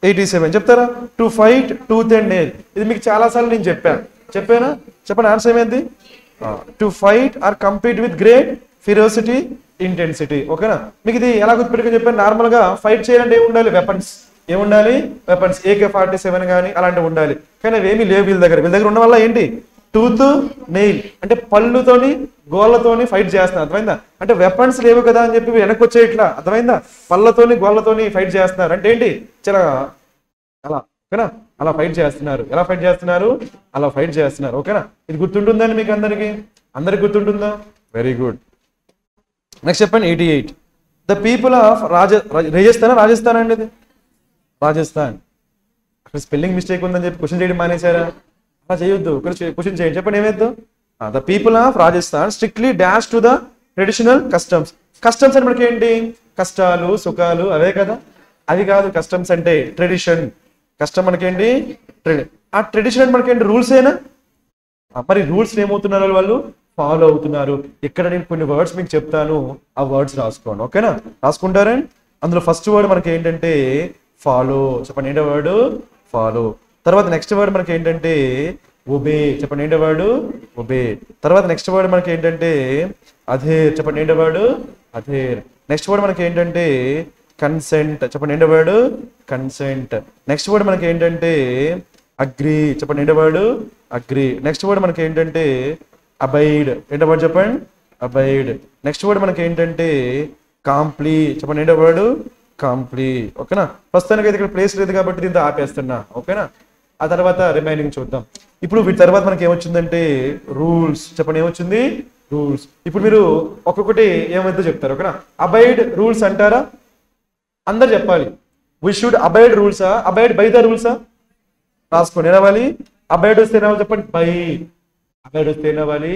eighty seven చెప్తారా? To fight tooth and nail ఇది మీకు చాలా సార్లు నేను చెప్పాను చెప్పానా? చెప్పండి ఆన్సర్ ఏమైంది? To fight or compete with great ferocity intensity ఓకేనా మీకు ఇది ఎలా గుర్తుపెట్టుకుని చెప్పాను నార్మల్గా ఫైట్ చేయాలంటే ఏముండాలి ఉండాలి? వెపన్స్ ఏముండాలి వెపన్స్ ఏకే ఫార్టీ సెవెన్ కానీ అలాంటివి ఉండాలి. కానీ అవి ఏమీ లేవు వీళ్ళ దగ్గర. వీళ్ళ దగ్గర ఉన్న వల్ల ఏంటి? టూత్ నెయిల్ అంటే పళ్ళుతోని గోళ్ళతోని ఫైట్ చేస్తున్నారు. అర్థమైందా? అంటే వెపన్స్ లేవు కదా అని చెప్పి వెనక్కి వచ్చే ఇట్లా. అర్థమైందా? పళ్ళతోని గోళ్ళతోని ఫైట్ చేస్తున్నారు. అంటే ఏంటి? చాలా అలా ఓకేనా అలా ఫైట్ చేస్తున్నారు. ఎలా ఫైట్ చేస్తున్నారు? అలా ఫైట్ చేస్తున్నారు. ఓకేనా? ఇది గుర్తుంటుందండి మీకు అందరికి? అందరికి గుర్తుంటుందా? వెరీ గుడ్ నెక్స్ట్ చెప్పండి eighty eight the people of Raja Rajasthan Rajasthan అండి ఇది. రాజస్థాన్ అక్కడ స్పెల్లింగ్ మిస్టేక్ ఉందని చెప్పి క్వశ్చన్ చేయడం మానేశారా? అలా చేయొద్దు క్వశ్చన్ చేయండి. చెప్పండి ఏమైద్దు the people of Rajasthan strictly dash to the traditional customs customs అంటే మనకి ఏంటి కష్టాలు సుఖాలు అవే కదా. అవి కాదు కస్టమ్స్ అంటే ట్రెడిషన్ కష్టం మనకేంటి? ఆ ట్రెడిషన్ అంటే మనకేంటి? రూల్స్ ఏనా? Ah, మరి రూల్స్ ఏమవుతున్నారు వాళ్ళు? ఫాలో అవుతున్నారు. ఇక్కడ నేను కొన్ని వర్డ్స్ మీకు చెప్తాను. ఆ వర్డ్స్ రాసుకోండి. ఓకేనా? రాసుకుంటారండి అందులో ఫస్ట్ వర్డ్ మనకి ఏంటంటే ఫాలో చెప్పండి ఏంటో వర్డ్ ఫాలో తర్వాత నెక్స్ట్ వర్డ్ మనకి ఏంటంటే ఒబే చెప్పండి ఏంటో వర్డ్ ఒబే తర్వాత నెక్స్ట్ వర్డ్ మనకి ఏంటంటే అధేర్ చెప్పండి ఏంటో వర్డ్ అధేర్ నెక్స్ట్ వర్డ్ మనకి ఏంటంటే కన్సెంట్ చెప్పండి ఏంటో వర్డ్ కన్సెంట్ నెక్స్ట్ వర్డ్ మనకి ఏంటంటే అగ్రి చెప్పండి ఏంటో వర్డ్ అగ్రి నెక్స్ట్ వర్డ్ మనకి ఏంటంటే అబైడ్. ఏంటో వర్డ్ చెప్పండి? అబైడ్. నెక్స్ట్ వర్డ్ మనకి ఏంటంటే కాంప్లీ. చెప్పండి ఏంటో వర్డ్ కాంప్లీ. ఓకేనా? ప్రస్తుతానికి అయితే ఇక్కడ ప్లేస్ లేదు కాబట్టి దీంతో ఆపేస్తున్నా. ఓకేనా? ఆ తర్వాత రిమైనింగ్ చూద్దాం. ఇప్పుడు వీటి తర్వాత మనకి ఏమొచ్చిందంటే రూల్స్. చెప్పండి ఏమొచ్చింది? రూల్స్. ఇప్పుడు మీరు ఒక్కొక్కటి ఏమైతే చెప్తారు ఓకేనా? అబైడ్ రూల్స్ అంటారా? అందరు చెప్పాలి. వి షుడ్ అబైడ్ రూల్సా అబైడ్ బై ద రూల్సా రాసుకోండి రావాలి అబైడ్ వస్తే ఏమో చెప్పండి? బై అబైడ్ వస్తే ఏనవాలి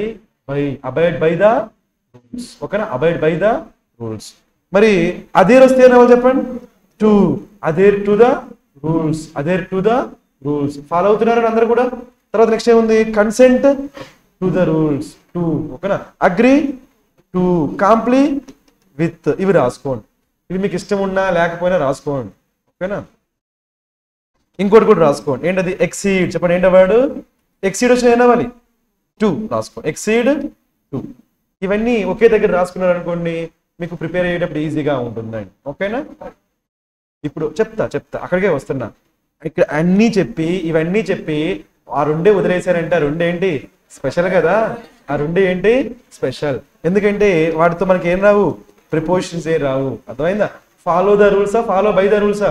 by abide by the rules ఓకేనా అబైడ్ బై ద రూల్స్ మరి అదేర్ వస్తే ఏనవాలి చెప్పండి? To adhere to the rules adhere to the rules follow అవుతున్నారు అందరు కూడా? తర్వాత నెక్స్ట్ ఏముంది? Consent to the rules to ఓకేనా అగ్రి టు కాంప్లీ విత్ ఇవి రాసుకోండి. ఇవి మీకు ఇష్టం ఉన్నా లేకపోయినా రాసుకోండి. ఓకేనా? ఇంకోటి కూడా రాసుకోండి. ఏంటది? ఎక్సీడ్ చెప్పండి ఏంటి వర్డ్ ఎక్సీడ్ వచ్చిన ఏనవ్వాలి టూ రాసుకో ఎక్సీడ్ టూ ఇవన్నీ ఒకే దగ్గర రాసుకున్నారు అనుకోండి మీకు ప్రిపేర్ అయ్యేటప్పుడు ఈజీగా ఉంటుందండి. ఓకేనా? ఇప్పుడు చెప్తా చెప్తా. అక్కడికే వస్తున్నా. ఇక్కడ అన్నీ చెప్పి ఇవన్నీ చెప్పి ఆ రెండే వదిలేశారంటే ఆ రెండేంటి స్పెషల్ కదా. ఆ రెండు ఏంటి? స్పెషల్ ఎందుకంటే వాటితో మనకి ఏం రావు? ప్రిపోజిషన్స్ ఏం రావు. అర్థమైందా? ఫాలో ద రూల్సా ఫాలో బై ద రూల్సా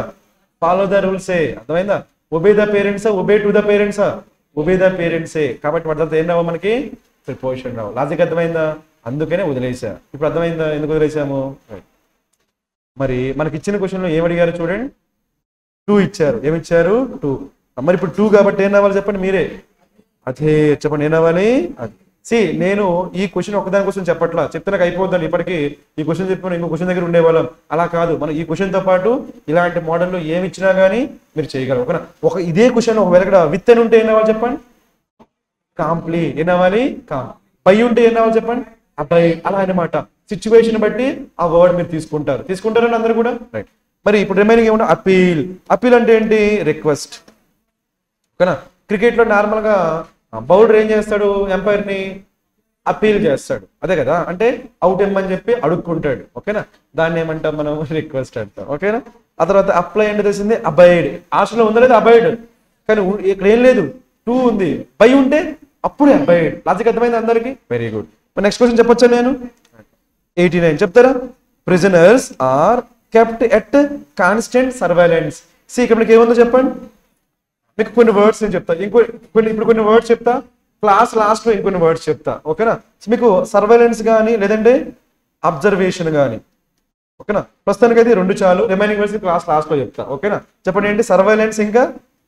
ఫాలో ద రూల్సే అర్థమైందా? ఒబే ద పేరెంట్సా ఒబే టు ద పేరెంట్సా ఒబే ద పేరెంట్సే. కాబట్టి వాటి తర్వాత ఏం రావు మనకి? ప్రిపోజిషన్ రావు. లాజిక్ అర్థమైందా? అందుకనే వదిలేసా. ఇప్పుడు అర్థమైందా? ఎందుకు వదిలేసాము? మరి మనకి ఇచ్చిన క్వశ్చన్లో ఏం అడిగారు చూడండి. టూ ఇచ్చారు. ఏమి ఇచ్చారు టూ మరి ఇప్పుడు టూ కాబట్టి ఏం రావాలి చెప్పండి మీరే? అదే చెప్పండి. ఏం రావాలి? అది. సి నేను ఈ క్వశ్చన్ ఒకదాని కోసం చెప్పట్లా. చెప్తే నాకు ఇప్పటికీ ఈ క్వశ్చన్ చెప్పిన ఇంకో క్వశ్చన్ దగ్గర ఉండేవాళ్ళం. అలా కాదు. మనం ఈ క్వశ్చన్తో పాటు ఇలాంటి మోడల్లో ఏమి ఇచ్చినా కానీ మీరు చేయగలరు. ఓకేనా? ఒక ఇదే క్వశ్చన్ ఒకవేళ ఇక్కడ విత్ అని ఉంటే ఏం రావాలి చెప్పండి? కాంప్లీ. ఏం రావాలి కామ్ పై ఉంటే ఏం రావాలి చెప్పండి? అబ్బాయి. అలా అనమాట సిచ్యువేషన్ బట్టి ఆ వర్డ్ మీరు తీసుకుంటారు. తీసుకుంటారండి అందరు కూడా? రైట్. మరి ఇప్పుడు రిమైనింగ్ ఏమంటే అపీల్ అపీల్ అంటే ఏంటి? రిక్వెస్ట్. ఓకేనా? క్రికెట్లో నార్మల్గా బౌలర్ ఏం చేస్తాడు ఎంపైర్ని అపీల్ చేస్తాడు. అదే కదా? అంటే అవుట్ ఇమ్మని చెప్పి అడుక్కుంటాడు. ఓకేనా? దాన్ని ఏమంటాం మనం? రిక్వెస్ట్ అంటాం. ఓకేనా? ఆ తర్వాత అప్లై అంటే తెలిసింది అబైడ్. ఆశలో ఉందా లేదా? అబైడ్. కానీ ఇక్కడ ఏం లేదు. టూ ఉంది. బై ఉంటే అప్పుడే అబైడ్. లాజిక్ అర్థమైంది అందరికి? వెరీ గుడ్ నెక్స్ట్ క్వశ్చన్ చెప్పొచ్చా నేను? Eighty nine. చెప్తారా? Prisoners are kept at constant surveillance C ఇక్కడ ఏముందో చెప్పండి? మీకు కొన్ని వర్డ్స్ నేను చెప్తా. ఇంకో కొన్ని ఇప్పుడు కొన్ని వర్డ్స్ చెప్తా. క్లాస్ లాస్ట్లో ఇంకొన్ని వర్డ్స్ చెప్తా. ఓకేనా? మీకు సర్వైలెన్స్ కానీ లేదంటే అబ్జర్వేషన్ కానీ ఓకేనా? ప్రస్తుతానికి అయితే రెండు చాలు. రిమైనింగ్ వర్డ్స్ క్లాస్ లాస్ట్లో చెప్తా. ఓకేనా? చెప్పండి ఏంటి? సర్వైలెన్స్ ఇంకా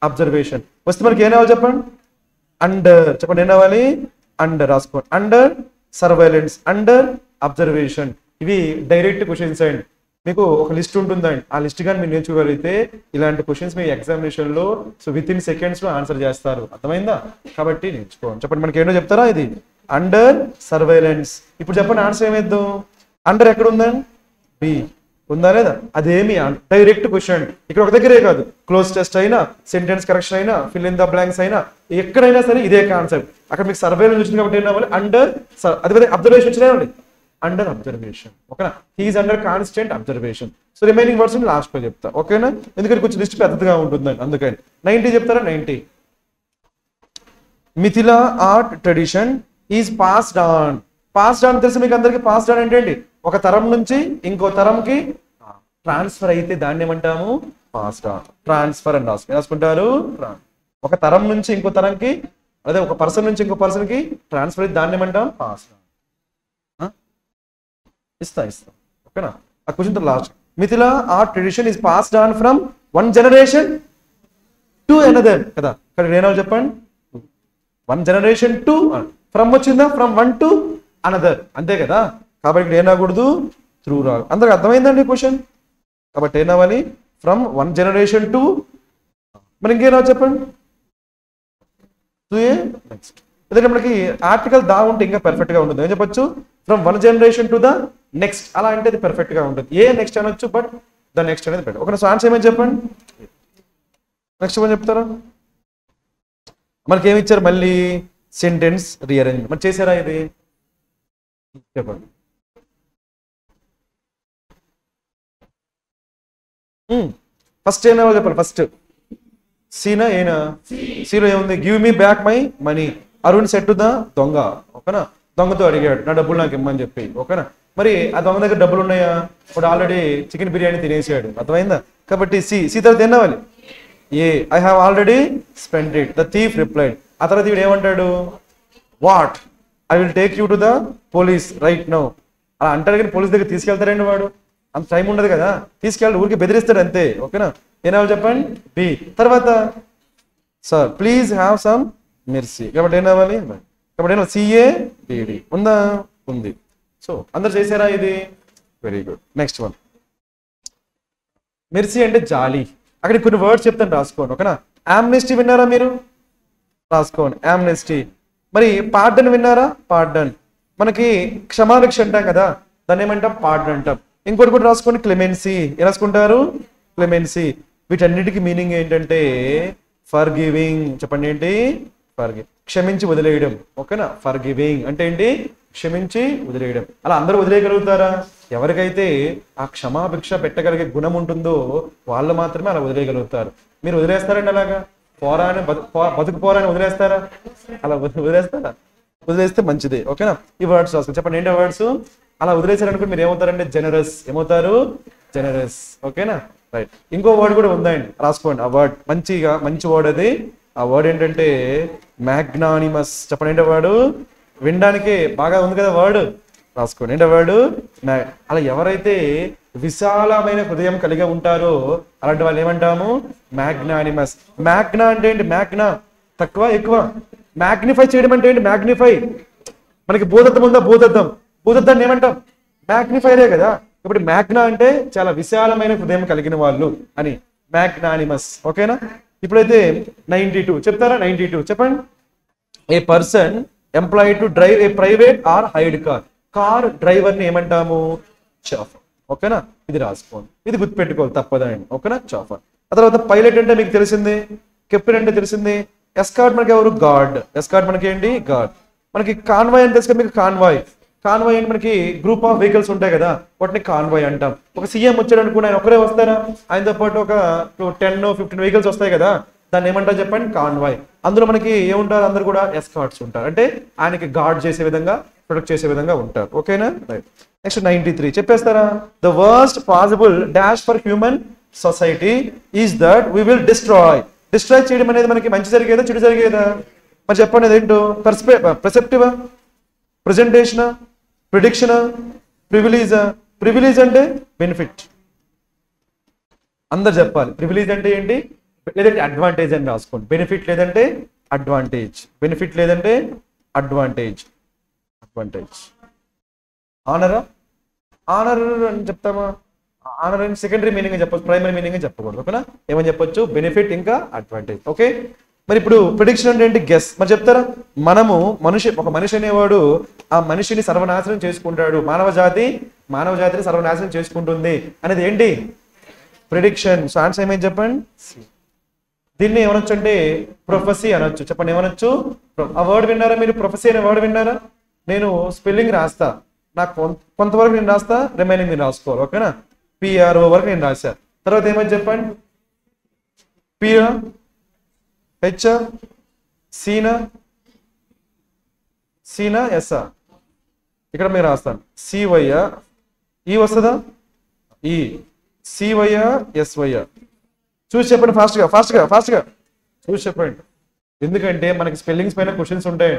అబ్జర్వేషన్ వస్తే మనకి ఏం అవ్వాలి చెప్పండి? అండర్ చెప్పండి ఏం అవ్వాలి అండర్ రాసుకోండి. అండర్ సర్వైలెన్స్ అండర్ అబ్జర్వేషన్ ఇవి డైరెక్ట్ క్వశ్చన్స్ అండి. మీకు ఒక లిస్ట్ ఉంటుందండి. ఆ లిస్ట్ కానీ మీరు నేర్చుకోగలిగితే ఇలాంటి క్వశ్చన్స్ మీ ఎగ్జామినేషన్లో సో విత్ ఇన్ సెకండ్స్లో ఆన్సర్ చేస్తారు. అర్థమైందా? కాబట్టి నేర్చుకోండి. చెప్పండి మనకి ఏంటో చెప్తారా ఇది? అండర్ సర్వైలెన్స్ ఇప్పుడు చెప్పండి ఆన్సర్ ఏమేద్దాం? అండర్ ఎక్కడ ఉందండి? బి ఉందా లేదా? అదేమి డైరెక్ట్ క్వశ్చన్ ఇక్కడ ఒక దగ్గరే కాదు. క్లోజ్ టెస్ట్ అయినా సెంటెన్స్ కరెక్షన్ అయినా ఫిల్ ఇన్ ద బ్లాంక్స్ అయినా ఎక్కడైనా సరే ఇదే కాన్సెప్ట్ అక్కడ మీకు సర్వేలో చూసింది కాబట్టి ఏం అండర్ అది అబ్జర్వేషన్ వచ్చినాయండి అండర్ అబ్జర్వేషన్ ఓకేనా he is under constant observation so remaining words లాస్ట్లో చెప్తా. ఓకేనా ఎందుకంటే కొంచెం లిస్ట్ పెద్దగా ఉంటుందండి. అందుకని. నైన్టీ చెప్తారా? Ninety Mithila art tradition is passed on passed on తెలుసు మీకు అందరికి? పాస్డ్ ఆన్ ఏంటండి ఒక తరం నుంచి ఇంకో తరంకి ట్రాన్స్ఫర్ అయితే దాన్ని ఏమంటాము? పాస్డ్ ఆన్ ట్రాన్స్ఫర్ అని రాసుకుని రాసుకుంటారు ఒక తరం నుంచి ఇంకో తరంకి అదే ఒక పర్సన్ నుంచి ఇంకో పర్సన్కి ట్రాన్స్ఫర్ అయితే దాన్ని ఏమంటాం? పాస్డ్ ఆన్ ఇస్తా ఇస్తా. ఓకేనా? ఆ question last Mithila art tradition is passed on from one generation to another కదా? ఇక్కడ నేను చెప్పండి. వన్ జనరేషన్ టు ఫ్రమ్ వచ్చిందా? ఫ్రమ్ వన్ టు అనదర్ అంతే కదా? కాబట్టి ఇక్కడ ఏనాకూడదు త్రూ రా అందరికి అర్థమైందండి క్వశ్చన్ కాబట్టి ఏనవ్వాలి ఫ్రమ్ వన్ జనరేషన్ టు మరి ఇంకేనా చెప్పండి? ఏ నెక్స్ట్ ఎందుకంటే మనకి ఆర్టికల్ దా ఉంటే ఇంకా పర్ఫెక్ట్గా ఉంటుంది. ఏం చెప్పొచ్చు? From one generation to the next అలా అంటే అది పర్ఫెక్ట్గా గా ఉంటుంది. ఏ నెక్స్ట్ అనొచ్చు బట్ ద నెక్స్ట్ అనేది బెటర్ ఒక ఆన్సర్ ఏమని చెప్పండి? నెక్స్ట్ ఏమని చెప్తారా? మనకి ఏమి ఇచ్చారు మళ్ళీ? సెంటెన్స్ రీఅరేంజ్మెంట్ మరి చేశారా ఇది? చెప్పండి. Hmm. ఫస్ట్ ఏమో చెప్పండి ఫస్ట్ సీనా ఏనా? సీలో ఏముంది? Give me back my money Arun said the దొంగ. ఓకేనా? దొంగతో అడిగాడు నా డబ్బులు నాకు ఇమ్మని చెప్పి. ఓకేనా? మరి ఆ దొంగ దగ్గర డబ్బులు ఉన్నాయా? ఇప్పుడు ఆల్రెడీ చికెన్ బిర్యానీ తినేసాడు. అర్థమైందా? కాబట్టి సి సి తర్వాత తిన్నవాలి A I have already spend it. The thief replied. ఆ తర్వాత వీడు ఏమంటాడు? What? I will take you to the police right no. అలా అంటాడు కానీ పోలీస్ దగ్గర తీసుకెళ్తారండి వాడు. అంత టైం ఉండదు కదా. తీసుకెళ్ళి ఊరికి బెదిరిస్తాడు అంతే. ఓకేనా? ఏనావాలి చెప్పండి? బి. తర్వాత sir please have some mercy కాబట్టి ఏం కాబట్టి ఏమో సిఏ బిడి ఉందా? ఉంది. సో అందరు చేశారా ఇది? వెరీ గుడ్ నెక్స్ట్ వన్ మిర్చి అంటే జాలి. అక్కడ కొన్ని వర్డ్స్ చెప్తాను రాసుకోండి ఓకేనా? యామ్నెస్టీ విన్నారా మీరు? రాసుకోండి యామ్నెస్టీ మరి పార్డన్ విన్నారా? పార్డన్ మనకి క్షమాభిక్ష అంటాం కదా దాన్ని ఏమంటాం? పార్డన్ అంటాం. ఇంకోటి కూడా రాసుకోండి క్లెమెన్సీ ఏం రాసుకుంటారు? క్లెమెన్సీ వీటన్నిటికీ మీనింగ్ ఏంటంటే ఫర్ గివింగ్ చెప్పండి ఏంటి? ఫర్ క్షమించి వదిలేయడం. ఓకేనా? ఫర్ గివింగ్ అంటే ఏంటి? క్షమించి వదిలేయడం. అలా అందరూ వదిలేయగలుగుతారా? ఎవరికైతే ఆ క్షమాభిక్ష పెట్టగలిగే గుణం ఉంటుందో వాళ్ళు మాత్రమే అలా వదిలేయగలుగుతారు. మీరు వదిలేస్తారండి అలాగా? పోరాని బతుకు పోరాని వదిలేస్తారా? అలా వదిలి- వదిలేస్తారా? వదిలేస్తే మంచిది. ఓకేనా? ఈ వర్డ్స్ రాసుకో. చెప్పండి ఏంటి వర్డ్స్? అలా వదిలేసారనుకో మీరు ఏమవుతారంటే జనరస్. ఏమవుతారు? జనరస్. ఓకేనా? రైట్. ఇంకో వర్డ్ కూడా ఉందండి. రాసుకోండి. ఆ వర్డ్ మంచిగా మంచి వర్డ్ అది. ఆ వర్డ్ ఏంటంటే మ్యాగ్నానిమస్ చెప్పండి ఏంటో వర్డ్ వినడానికి బాగా ఉంది కదా వర్డ్ రాసుకోండి. ఏంటో వర్డ్ అలా ఎవరైతే విశాలమైన హృదయం కలిగి ఉంటారో అలాంటి వాళ్ళు ఏమంటాము? మ్యాగ్నానిమస్ మ్యాగ్నా అంటే ఏంటి? మ్యాగ్నా తక్కువ ఎక్కువ. మ్యాగ్నిఫై చేయడం అంటే ఏంటి? మ్యాగ్నిఫై మనకి భూతత్వం ఉందా? భూతత్వం. భూతత్వాన్ని ఏమంటాం? మ్యాగ్నిఫైరే కదా. ఇప్పుడు మ్యాగ్నా అంటే చాలా విశాలమైన హృదయం కలిగిన వాళ్ళు అని. మ్యాగ్నానిమస్ ఓకేనా? ఇప్పుడైతే నైన్టీ టూ చెప్తారా? నైన్టీ టూ చెప్పండి. A person employ to drive a private or hired car car డ్రైవర్ని ఏమంటాము? చాఫర్ ఓకేనా? ఇది రాసుకోండి. ఇది గుర్తుపెట్టుకోవాలి తప్పదండి. ఓకేనా? చాఫర్ ఆ తర్వాత పైలట్ అంటే మీకు తెలిసింది. కెప్టెన్ అంటే తెలిసింది. ఎస్కార్ట్ మనకి ఎవరు గాడ్ ఎస్కార్ట్ మనకి ఏంటి గాడ్ మనకి కాన్వాయ్ అని తెలుసు మీకు కాన్వాయ్ కాన్వాయ్ అంటే మనకి గ్రూప్ ఆఫ్ వెహికల్స్ ఉంటాయి కదా వాటిని కాన్వాయ్ అంటాం. ఒక సీఎం వచ్చాడు అనుకుని ఆయన ఒకరే వస్తారా ఆయనతో పాటు ఒక టెన్ ఫిఫ్టీన్ వెహికల్స్ వస్తాయి కదా దాన్ని ఏమంటారు చెప్పండి? కాన్వాయ్. అందులో మనకి ఏముంటారు? అందరు కూడా ఎస్కార్ట్స్ ఉంటారు. అంటే ఆయనకి గార్డ్ చేసే విధంగా ప్రొటెక్ట్ చేసే విధంగా ఉంటారు. ఓకేనా next ninety three చెప్పేస్తారా? The worst possible dash for human society is that we will destroy destroy చేయడం అనేది మనకి మంచి జరిగేదా చెడు జరిగేదా? మరి చెప్పండి ఏంటో పర్స్పె పర్సెప్టివా ప్రజెంటేషనా ప్రిడిక్షనా ప్రివిలీజా ప్రివిలీజ్ అంటే బెనిఫిట్ అందరు చెప్పాలి. ప్రివిలీజ్ అంటే ఏంటి? లేదంటే అడ్వాంటేజ్ అని రాసుకోండి. బెనిఫిట్ లేదంటే అడ్వాంటేజ్ బెనిఫిట్ లేదంటే అడ్వాంటేజ్ అడ్వాంటేజ్ ఆనరా ఆనర్ అని చెప్తామా? ఆనర్ అని సెకండరీ మీనింగ్ చెప్పచ్చు. ప్రైమరీ మీనింగ్ చెప్పకూడదు. ఓకేనా? ఏమని చెప్పొచ్చు? బెనిఫిట్ ఇంకా అడ్వాంటేజ్ ఓకే మరి ఇప్పుడు ప్రిడిక్షన్ అంటే ఏంటి? గెస్ మరి చెప్తారా? మనము మనిషి ఒక మనిషి అనేవాడు ఆ మనిషిని సర్వనాశనం చేసుకుంటాడు. మానవ జాతి మానవ జాతిని సర్వనాశనం చేసుకుంటుంది. అనేది ఏంటి? ప్రిడిక్షన్ సో ఆన్సర్ ఏమేమి చెప్పండి? దీన్ని ఏమనొచ్చు అంటే ప్రొఫెసీ అనొచ్చు. చెప్పండి ఏమనొచ్చు? ఆ వర్డ్ విన్నారా మీరు? ప్రొఫెసీ అనే వర్డ్ విన్నారా? నేను స్పెల్లింగ్ రాస్తా. నాకు కొంత- కొంతవరకు నేను రాస్తా రిమైనింగ్ మీరు రాసుకోవాలి. ఓకేనా పిఆర్ఓ వరకు నేను రాశా. తర్వాత ఏమని చెప్పండి? పిఆర్ హెచ్ సీనా సీనా ఎస్ఆ ఇక్కడ మీరు రాస్తాను. సివయ్య ఈ e వస్తుందా? ఈ సివయ్య ఎస్వయ్య చూసి చెప్పండి ఫాస్ట్గా ఫాస్ట్గా ఫాస్ట్గా. చూసి చెప్పండి. ఎందుకంటే మనకి స్పెల్లింగ్స్ పైన క్వశ్చన్స్ ఉంటాయి.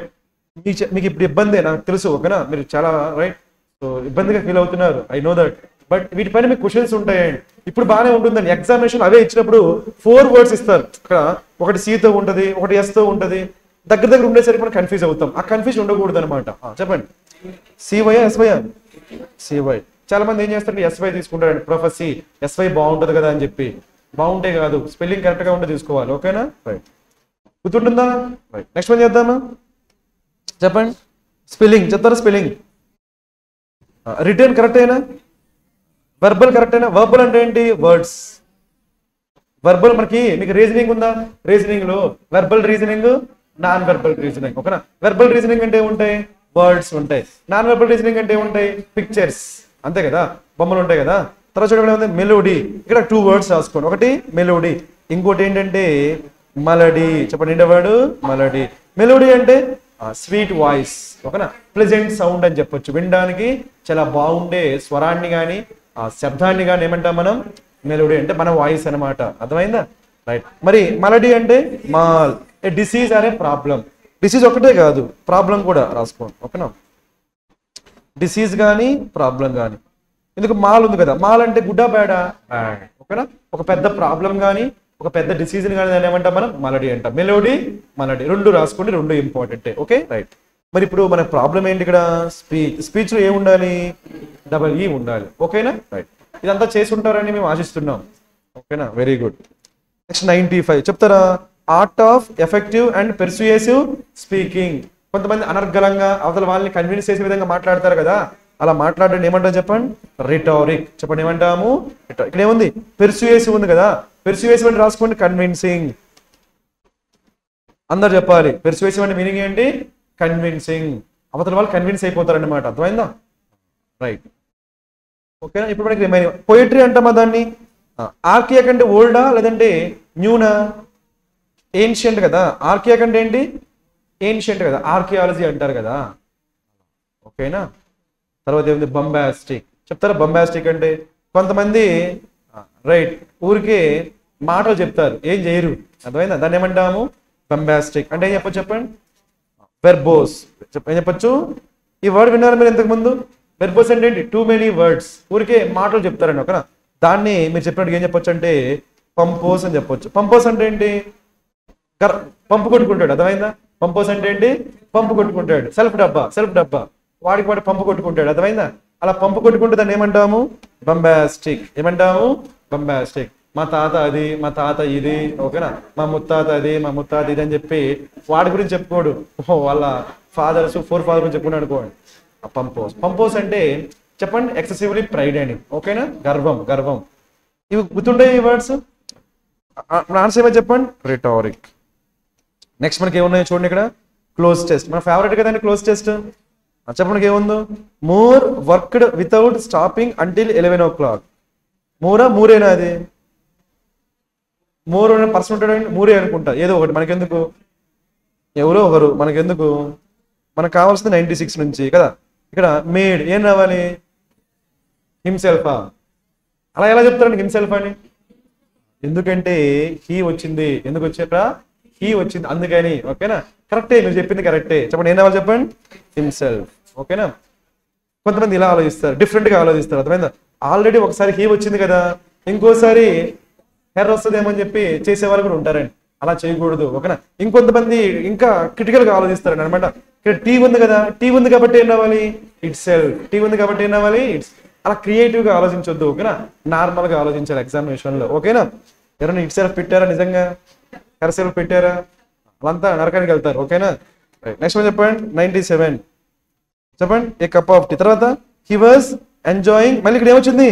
మీకు మీకు ఇప్పుడు ఇబ్బంది నాకు తెలుసు ఓకేనా? మీరు చాలా రైట్. సో ఇబ్బందిగా ఫీల్ అవుతున్నారు. I know that. బట్ వీటిపైన మీకు క్వశ్చన్స్ ఉంటాయండి. ఇప్పుడు బాగానే ఉంటుందండి. ఎగ్జామినేషన్ అవే ఇచ్చినప్పుడు ఫోర్ వర్డ్స్ ఇస్తారు. ఇక్కడ ఒకటి సీతో ఉంటుంది ఒకటి ఎస్తో ఉంటుంది. దగ్గర దగ్గర ఉండేసరికి మనం కన్ఫ్యూజ్ అవుతాం. ఆ కన్ఫ్యూజ్ ఉండకూడదు అనమాట చెప్పండి. సివై ఎస్వై సివై చాలా మంది ఏం చేస్తారంటే ఎస్వై తీసుకుంటారండి. ప్రొఫెసీ ఎస్వై బాగుంటుంది కదా అని చెప్పి. బాగుంటే కాదు. స్పెల్లింగ్ కరెక్ట్గా ఉంటే తీసుకోవాలి. ఓకేనా రైట్ గుర్తుంటుందా? రైట్ నెక్స్ట్ వన్ చేద్దామా? చెప్పండి. స్పెల్లింగ్ చెప్తారా స్పెల్లింగ్ రిటర్న్ కరెక్ట్ అయినా వెర్బల్ కరెక్ట్ అయినా వర్బల్ అంటే ఏంటి? వర్డ్స్ వెర్బల్ మనకి మీకు రీజనింగ్ ఉందా? రీజనింగ్లో. Verbal reasoning non verbal reasoning ఓకేనా? వెర్బల్ రీజనింగ్ అంటే ఉంటాయి వర్డ్స్ ఉంటాయి. నాన్ వెర్బల్ రీజనింగ్ అంటే ఉంటాయి పిక్చర్స్ అంతే కదా? బొమ్మలు ఉంటాయి కదా? తర్వాత చూడండి ఏముంది మెలోడీ ఇక్కడ టూ వర్డ్స్ రాసుకోండి. ఒకటి మెలోడీ ఇంకోటి ఏంటంటే మలడీ చెప్పండి ఏంటి వర్డ్ మలడీ మెలోడీ అంటే స్వీట్ వాయిస్ ఓకేనా? ప్లెజెంట్ సౌండ్ అని చెప్పొచ్చు. వినడానికి చాలా బాగుండే స్వరాన్ని కానీ ఆ శబ్దాన్ని కానీ ఏమంటాం మనం? మెలోడీ అంటే మన వాయిస్ అన్నమాట. అర్థమైందా? రైట్ మరి మలడీ అంటే మాల్. ఏ డిసీజ్ అనే ప్రాబ్లం. డిసీజ్ ఒకటే కాదు ప్రాబ్లం కూడా రాసుకోండి. ఓకేనా? డిసీజ్ కానీ ప్రాబ్లం కానీ ఎందుకు మాల్ ఉంది కదా? మాల్ అంటే గుడ్డా బేడా బ్యాడ్ ఓకేనా? ఒక పెద్ద ప్రాబ్లం కానీ ఒక పెద్ద డిసీజ్ కానీ దాన్ని ఏమంటాం మనం? మలడీ అంటాం. Melody malady. రెండు రాసుకోండి రెండు ఇంపార్టెంట్. ఓకే? రైట్ మరి ఇప్పుడు మన ప్రాబ్లం ఏంటి ఇక్కడ? స్పీచ్ స్పీచ్లో ఏముండాలి? డబల్ ఈ e ఉండాలి. ఓకేనా? రైట్ ఇదంతా చేసి ఉంటారని మేము ఆశిస్తున్నాం. ఓకేనా? Very good next ninety five చెప్తారా? Art of effective and persuasive speaking కొంతమంది అనర్గళంగా అవతల వాళ్ళని కన్విన్స్ చేసే విధంగా మాట్లాడతారు కదా? అలా మాట్లాడండి. ఏమంటారు చెప్పండి? రిటారిక్ చెప్పండి ఏమంటాము? ఇక్కడ ఏముంది? పెర్సుయేసివ్ ఉంది కదా? పెర్సుయేసివ్ అంటే రాసుకోండి కన్విన్సింగ్ అందరు చెప్పాలి. పెర్సుయేసివ్ అంటే మీనింగ్ ఏంటి? కన్విన్సింగ్ అవతల వాళ్ళు కన్విన్స్ అయిపోతారు అనమాట అర్థమైందా? రైట్ ఓకేనా ఇప్పుడు మనకి రిమైనింగ్ పొయిట్రీ అంటామా దాన్ని? ఆర్కియా కంటే ఓల్డా లేదంటే న్యూనా ఏన్షియంట్ కదా. ఆర్కియా కంటే ఏంటి? ఏన్షియంట్ కదా. ఆర్కియాలజీ అంటారు కదా. ఓకేనా తర్వాత ఏముంది? బంబాస్టిక్ చెప్తారా బంబాస్టిక్ అంటే? కొంతమంది రైట్ ఊరికే మాటలు చెప్తారు. ఏం చేయరు. అర్థమైందా? దాన్ని ఏమంటాము? బంబాస్టిక్ అంటే ఏం చెప్పచ్చు చెప్పండి? వెర్బోస్ చెప్ ఏం ఈ వర్డ్ విన్నారు మీరు ఇంతకు ముందు? వెర్బోస్ అంటే ఏంటి? టూ మెనీ వర్డ్స్ ఊరికే మాటలు చెప్తారండి ఓకేనా దాన్ని మీరు చెప్పినట్టు ఏం చెప్పొచ్చు అంటే పంపోస్ అని చెప్పొచ్చు. పంపోస్ అంటే ఏంటి? కర పంపు కొట్టుకుంటాడు. అర్థమైందా? పంపోస్ అంటే ఏంటి? పంపు కొట్టుకుంటాడు. సెల్ఫ్ డబ్బా సెల్ఫ్ డబ్బా. వాడికి వాడు పంపు కొట్టుకుంటాడు. అర్థమైందా? అలా పంపు కొట్టుకుంటే దాన్ని ఏమంటాము? బంబాస్టిక్ ఏమంటాము? బంబాస్టిక్ మా తాత అది మా తాత ఇది ఓకేనా? మా ముత్తాత అది మా ముత్తాత ఇది అని చెప్పి వాడి గురించి చెప్పుకోడు. వాళ్ళ ఫాదర్స్ ఫోర్ ఫాదర్ గురించి చెప్పుకున్నాడు అనుకోండి. పంపోస్. పంపోస్ అంటే చెప్పండి ఎక్సెసివ్లీ ప్రైడ్ అని. ఓకేనా? గర్వం గర్వం. ఇవి గుర్తుండే ఈ వర్డ్స్? ఆన్సర్ ఏమో చెప్పండి? రిటారిక్ నెక్స్ట్ మనకి ఏమున్నాయో చూడండి ఇక్కడ. క్లోజ్ టెస్ట్ మన ఫేవరెట్ కదండి క్లోజ్ టెస్ట్ చెప్పడానికి ఏముందో? More worked without stopping until eleven o'clock మోరా మూరేనా అది? మోర్ అనే పర్సన్ ఉంటాడు మూరే అనుకుంటా. ఏదో ఒకటి మనకెందుకు? ఎవరో ఒకరు మనకెందుకు? మనకు కావాల్సింది నైన్టీ సిక్స్ నుంచి కదా? ఇక్కడ మేడ్ ఏం రావాలి? హిమ్సెల్ఫా అలా ఎలా చెప్తారండి హిమ్సెల్ఫ్ అని? ఎందుకంటే హీ వచ్చింది. ఎందుకు వచ్చారా హీ వచ్చింది. అందుకని ఓకేనా? కరెక్టే మీరు చెప్పింది కరెక్టే చెప్పండి ఏం రావాలి చెప్పండి? హిమ్సెల్ఫ్ ఓకేనా? కొంతమంది ఇలా ఆలోచిస్తారు డిఫరెంట్గా ఆలోచిస్తారు. అర్థమైందా? ఆల్రెడీ ఒకసారి హీ వచ్చింది కదా ఇంకోసారి హెర్ వస్తుందేమో అని చెప్పి చేసేవారు కూడా ఉంటారండి. అలా చేయకూడదు ఓకేనా? ఇంకొంతమంది ఇంకా క్రిటికల్గా ఆలోచిస్తారండి అనమాట ఇక్కడ టీ ఉంది కదా టీ ఉంది కాబట్టి ఏం రావాలి? ఇట్స్ సెల్ టీ ఉంది కాబట్టి ఏం రావాలి? ఇట్స్ అలా క్రియేటివ్గా ఆలోచించొద్దు ఓకేనా? నార్మల్గా ఆలోచించాలి ఎగ్జామినేషన్లో ఓకేనా? ఎవరైనా ఇట్ సెల్ఫ్ పెట్టారా నిజంగా? హెర్ సెల్ఫ్ పెట్టారా? వాళ్ళంతా నరకానికి వెళ్తారు ఓకేనా? నెక్స్ట్ చెప్పండి. నైన్టీ సెవెన్ చెప్పండి. ఏ కప్ ఆఫ్ టీ తర్వాత హీ వాజ్ ఎంజాయింగ్ మళ్ళీ ఇక్కడ ఏమొచ్చింది?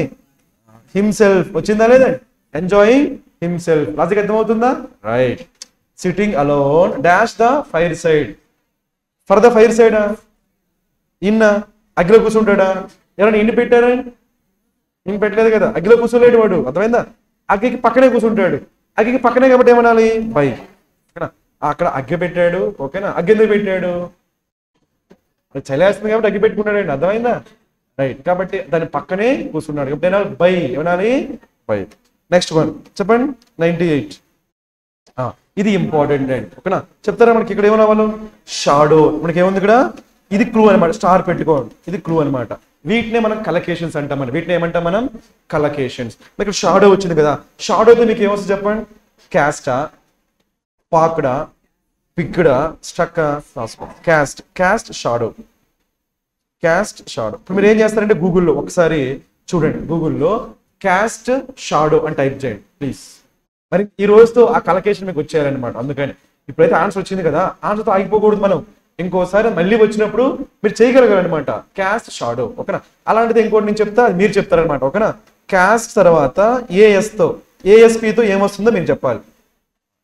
హిమ్సెల్ఫ్ వచ్చిందా లేదండి ఎంజాయింగ్ హిమ్సెల్ఫ్ లాజిక్ అర్థమవుతుందా? Right sitting alone dash the fire side for the fire side in అగ్గిలో కూర్చుంటాడా? ఎవరైనా ఇండి పెట్టారా? ఏం పెట్టలేదు కదా. అగ్గిలో కూర్చోలేడు వాడు. అర్థమైందా? అగ్గికి పక్కనే కూర్చుంటాడు. అగ్గికి పక్కనే కాబట్టి ఏమనాలి? బై. అక్కడ అగ్గి పెట్టాడు. ఓకేనా? అగ్గి ఎందుకు పెట్టాడు? చలేస్తుంది కాబట్టి అగ్గి పెట్టుకున్నాడు అర్థమైందా? రైట్ కాబట్టి దాని పక్కనే కూర్చున్నాడు. కాబట్టి బై. ఏమనాలి? బై. నెక్స్ట్ వన్ చెప్పండి. నైన్టీ ఎయిట్ ఇది ఇంపార్టెంట్ అండ్ ఓకేనా చెప్తారా మనకి ఇక్కడ ఏమన్నా షాడో మనకి ఏముంది ఇక్కడ? ఇది క్లూ అనమాట స్టార్ పెట్టుకోండి. ఇది క్లూ అనమాట వీటినే మనం కలకేషన్స్ అంటాం మనం వీటిని ఏమంటాం మనం? కలకేషన్స్ ఇక్కడ షాడో వచ్చింది కదా. షాడోతో మీకు ఏమొస్తుంది చెప్పండి? క్యాస్టా పాకుడా పిక్కుడా stuck cast cast shadow cast shadow ఇప్పుడు మీరు ఏం చేస్తారంటే గూగుల్లో ఒకసారి చూడండి. గూగుల్లో క్యాస్ట్ షాడో అని టైప్ చేయండి ప్లీజ్ మరి ఈ రోజుతో ఆ కలకేషన్ మీకు వచ్చేయాలన్నమాట అందుకని. ఇప్పుడైతే ఆన్సర్ వచ్చింది కదా ఆన్సర్తో ఆగిపోకూడదు మనం. ఇంకోసారి మళ్ళీ వచ్చినప్పుడు మీరు చేయగలగాలన్నమాట. క్యాస్ట్ షాడో ఓకేనా? అలాంటిది ఇంకోటి నేను చెప్తా మీరు చెప్తారనమాట ఓకేనా? క్యాస్ట్ తర్వాత ఏఎస్తో ఏఎస్పితో ఏమొస్తుందో మీరు చెప్పాలి.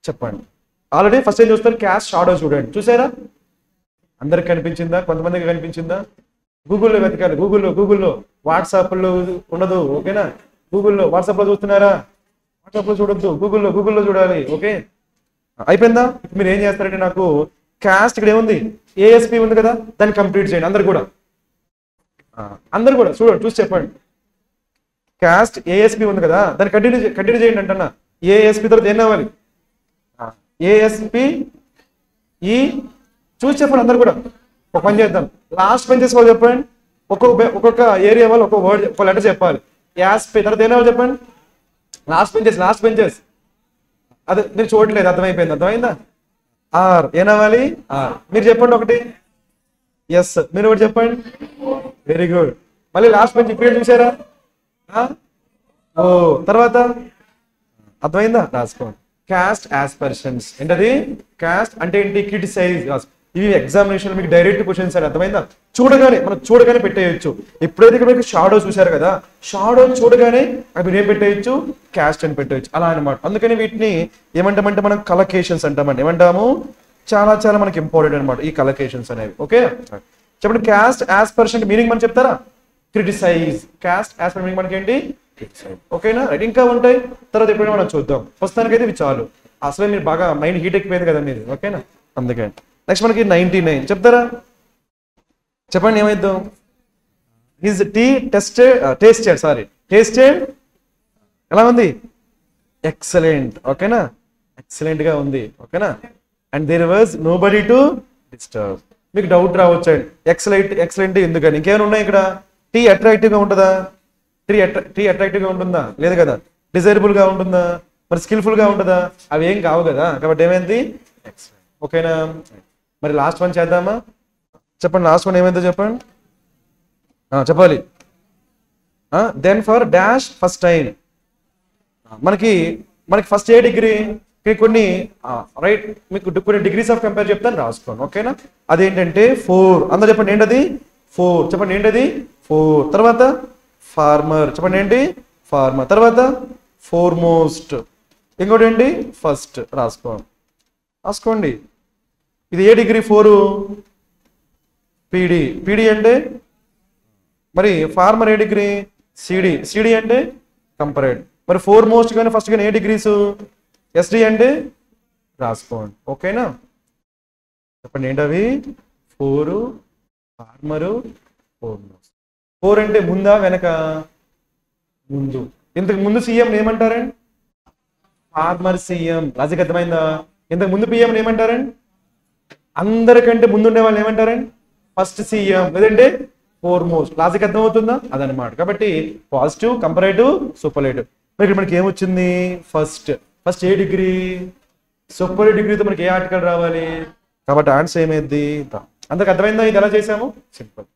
చెప్పండి. ఆల్రెడీ ఫస్ట్ ఏం చూస్తారు? క్యాస్ట్ షాడో చూడండి. చూసారా? అందరికి కనిపించిందా? కొంతమందికి కనిపించిందా? గూగుల్లో వెతకాలి. గూగుల్లో గూగుల్లో వాట్సాప్లో ఉండదు ఓకేనా? గూగుల్లో వాట్సాప్లో చూస్తున్నారా? వాట్సాప్లో చూడొద్దు. గూగుల్లో గూగుల్లో చూడాలి. ఓకే? అయిపోయిందా? మీరు ఏం చేస్తారంటే నాకు క్యాస్ట్ ఇక్కడ ఏముంది? ఏఎస్పి ఉంది కదా? దాన్ని కంప్లీట్ చేయండి. అందరు కూడా. అందరు కూడా. చూడండి చూసి చెప్పండి. క్యాస్ట్ ఏఎస్పి ఉంది కదా? దాన్ని కంటిన్యూ కంటిన్యూ చేయండి అంటన్నా. ఏఎస్పి తర్వాత ఏం అవ్వాలి ఏఎస్పి ఈ చూసి చెప్పండి అందరు కూడా. ఒక పని చేద్దాం. లాస్ట్ పని చేసుకోవాలి చెప్పండి. ఒక్కొక్క ఒక్కొక్క ఏరియా వాళ్ళు ఒక్కొక్క వర్డ్ ఒక లెటర్ చెప్పాలి. యాస్ తర్వాత దేని చెప్పండి? లాస్ట్ బెంచెస్ లాస్ట్ బెంచెస్ అదే మీరు చూడట్లేదు అర్థమైపోయింది అర్థమైందా? ఆర్ ఏనవ్వాలి ఆర్ మీరు చెప్పండి ఒకటి. ఎస్ మీరు ఒకటి చెప్పండి. వెరీ గుడ్ మళ్ళీ లాస్ట్ బెంచ్ ఇప్పుడు చూసారా? ఓ తర్వాత? అర్థమైందా? రాసుకోండి క్యాస్ట్ ఆస్పర్షన్స్ ఏంటది? క్యాస్ట్ అంటే ఏంటి? క్రిటిసైజ్ ఇవి ఎగ్జామినేషన్ మీకు డైరెక్ట్ క్వశ్చన్స్ అని అర్థమైందా? చూడగానే మనం చూడగానే పెట్టేయచ్చు. ఎప్పుడైతే మీకు షాడో చూశారు కదా షాడో చూడగానే అవి మీరు ఏం పెట్టేయచ్చు కాస్ట్ అని పెట్టేయచ్చు. అలా అనమాట అందుకని వీటిని ఏమంటామంటే మనం కలకేషన్స్ అంటామండి. ఏమంటాము? చాలా చాలా మనకి ఇంపార్టెంట్ అనమాట ఈ కలకేషన్స్ అనేవి. ఓకే చెప్పండి కాస్ట్ ఆస్పర్షన్ మీనింగ్ మనం చెప్తారా? క్రిటిసైజ్ కాస్ట్ యాజ్ పర్ మనకి ఏంటి? ఓకేనా రైట్ ఇంకా ఉంటాయి. తర్వాత ఎప్పుడైనా మనం చూద్దాం. ప్రస్తుతానికైతే ఇవి చాలు. అసలే మీరు బాగా మైండ్ హీట్ ఎక్కిపోయింది కదా మీది. ఓకేనా అందుకే నెక్స్ట్ మనకి నైన్టీ నైన్ చెప్తారా? చెప్పండి ఏమైద్దాం? Is tea tested tasted sorry tasted ఎలా ఉంది? ఎక్సలెంట్ ఓకేనా? ఎక్సలెంట్గా ఉంది. ఓకేనా? And there was nobody to disturb మీకు డౌట్ రావచ్చు అండి ఎక్సలెంట్ ఎక్సలెంట్ ఎందుకని? ఇంకేమైనా ఉన్నాయి ఇక్కడ? టీ అట్రాక్టివ్గా ఉంటుందా? టీ టీ అట్రాక్టివ్గా ఉంటుందా? లేదు కదా. డిజైరబుల్గా ఉంటుందా? మరి స్కిల్ఫుల్గా ఉంటుందా? అవి ఏం కావు కదా. కాబట్టి ఏమైంది? ఓకేనా? మరి లాస్ట్ వన్ చేద్దామా? చెప్పండి లాస్ట్ వన్ ఏమైందో చెప్పండి. చెప్పాలి. Then for dash first time మనకి మనకి ఫస్ట్ ఏ డిగ్రీ కొన్ని రైట్ మీకు కొన్ని డిగ్రీస్ ఆఫ్ కంపేర్ చెప్తాను రాసుకోండి ఓకేనా అదేంటంటే ఫోర్ అందరూ చెప్పండి ఏంటది? ఫోర్ చెప్పండి ఏంటది? ఫోర్ తర్వాత ఫార్మర్ చెప్పండి ఏంటి? ఫార్మర్ తర్వాత ఫోర్ మోస్ట్ ఇంకోటి ఏంటి ఫస్ట్ రాసుకోండి. రాసుకోండి. ఇది a degree? Fore? PD. PD అంటే? మరి former a degree? CD. CD అంటే కంపరేడ్. మరి ఫోర్ మోస్ట్ కానీ ఫస్ట్ కానీ ఏ డిగ్రీస్? ఎస్డి అంటే రాసుకోండి. ఓకేనా? చెప్పండి ఏంటవి fore former foremost. Fore అంటే ముందా వెనక? ముందు. ఇంతకు ముందు సీఎం ఏమంటారండి? Former CM. లాజిక్ అర్థమైందా? ఇంతకు ముందు పిఎం ఏమంటారండి? అందరికంటే ముందు ఉండే వాళ్ళు ఏమంటారండి ఫస్ట్ సీఎం లేదంటే ఫోర్ మోస్ట్ లాజిక్ అర్థమవుతుందా? అదనమాట కాబట్టి పాజిటివ్ కంపరేటివ్ సూపర్లేటివ్ మరి ఇక్కడ మనకి ఏమొచ్చింది? First first a degree? Super డిగ్రీతో మనకి ఏ ఆర్టికల్ రావాలి? కాబట్టి ఆన్సర్ ఏమైంది అందరికి అర్థమైందా? ఇది ఎలా చేసాము సింపుల్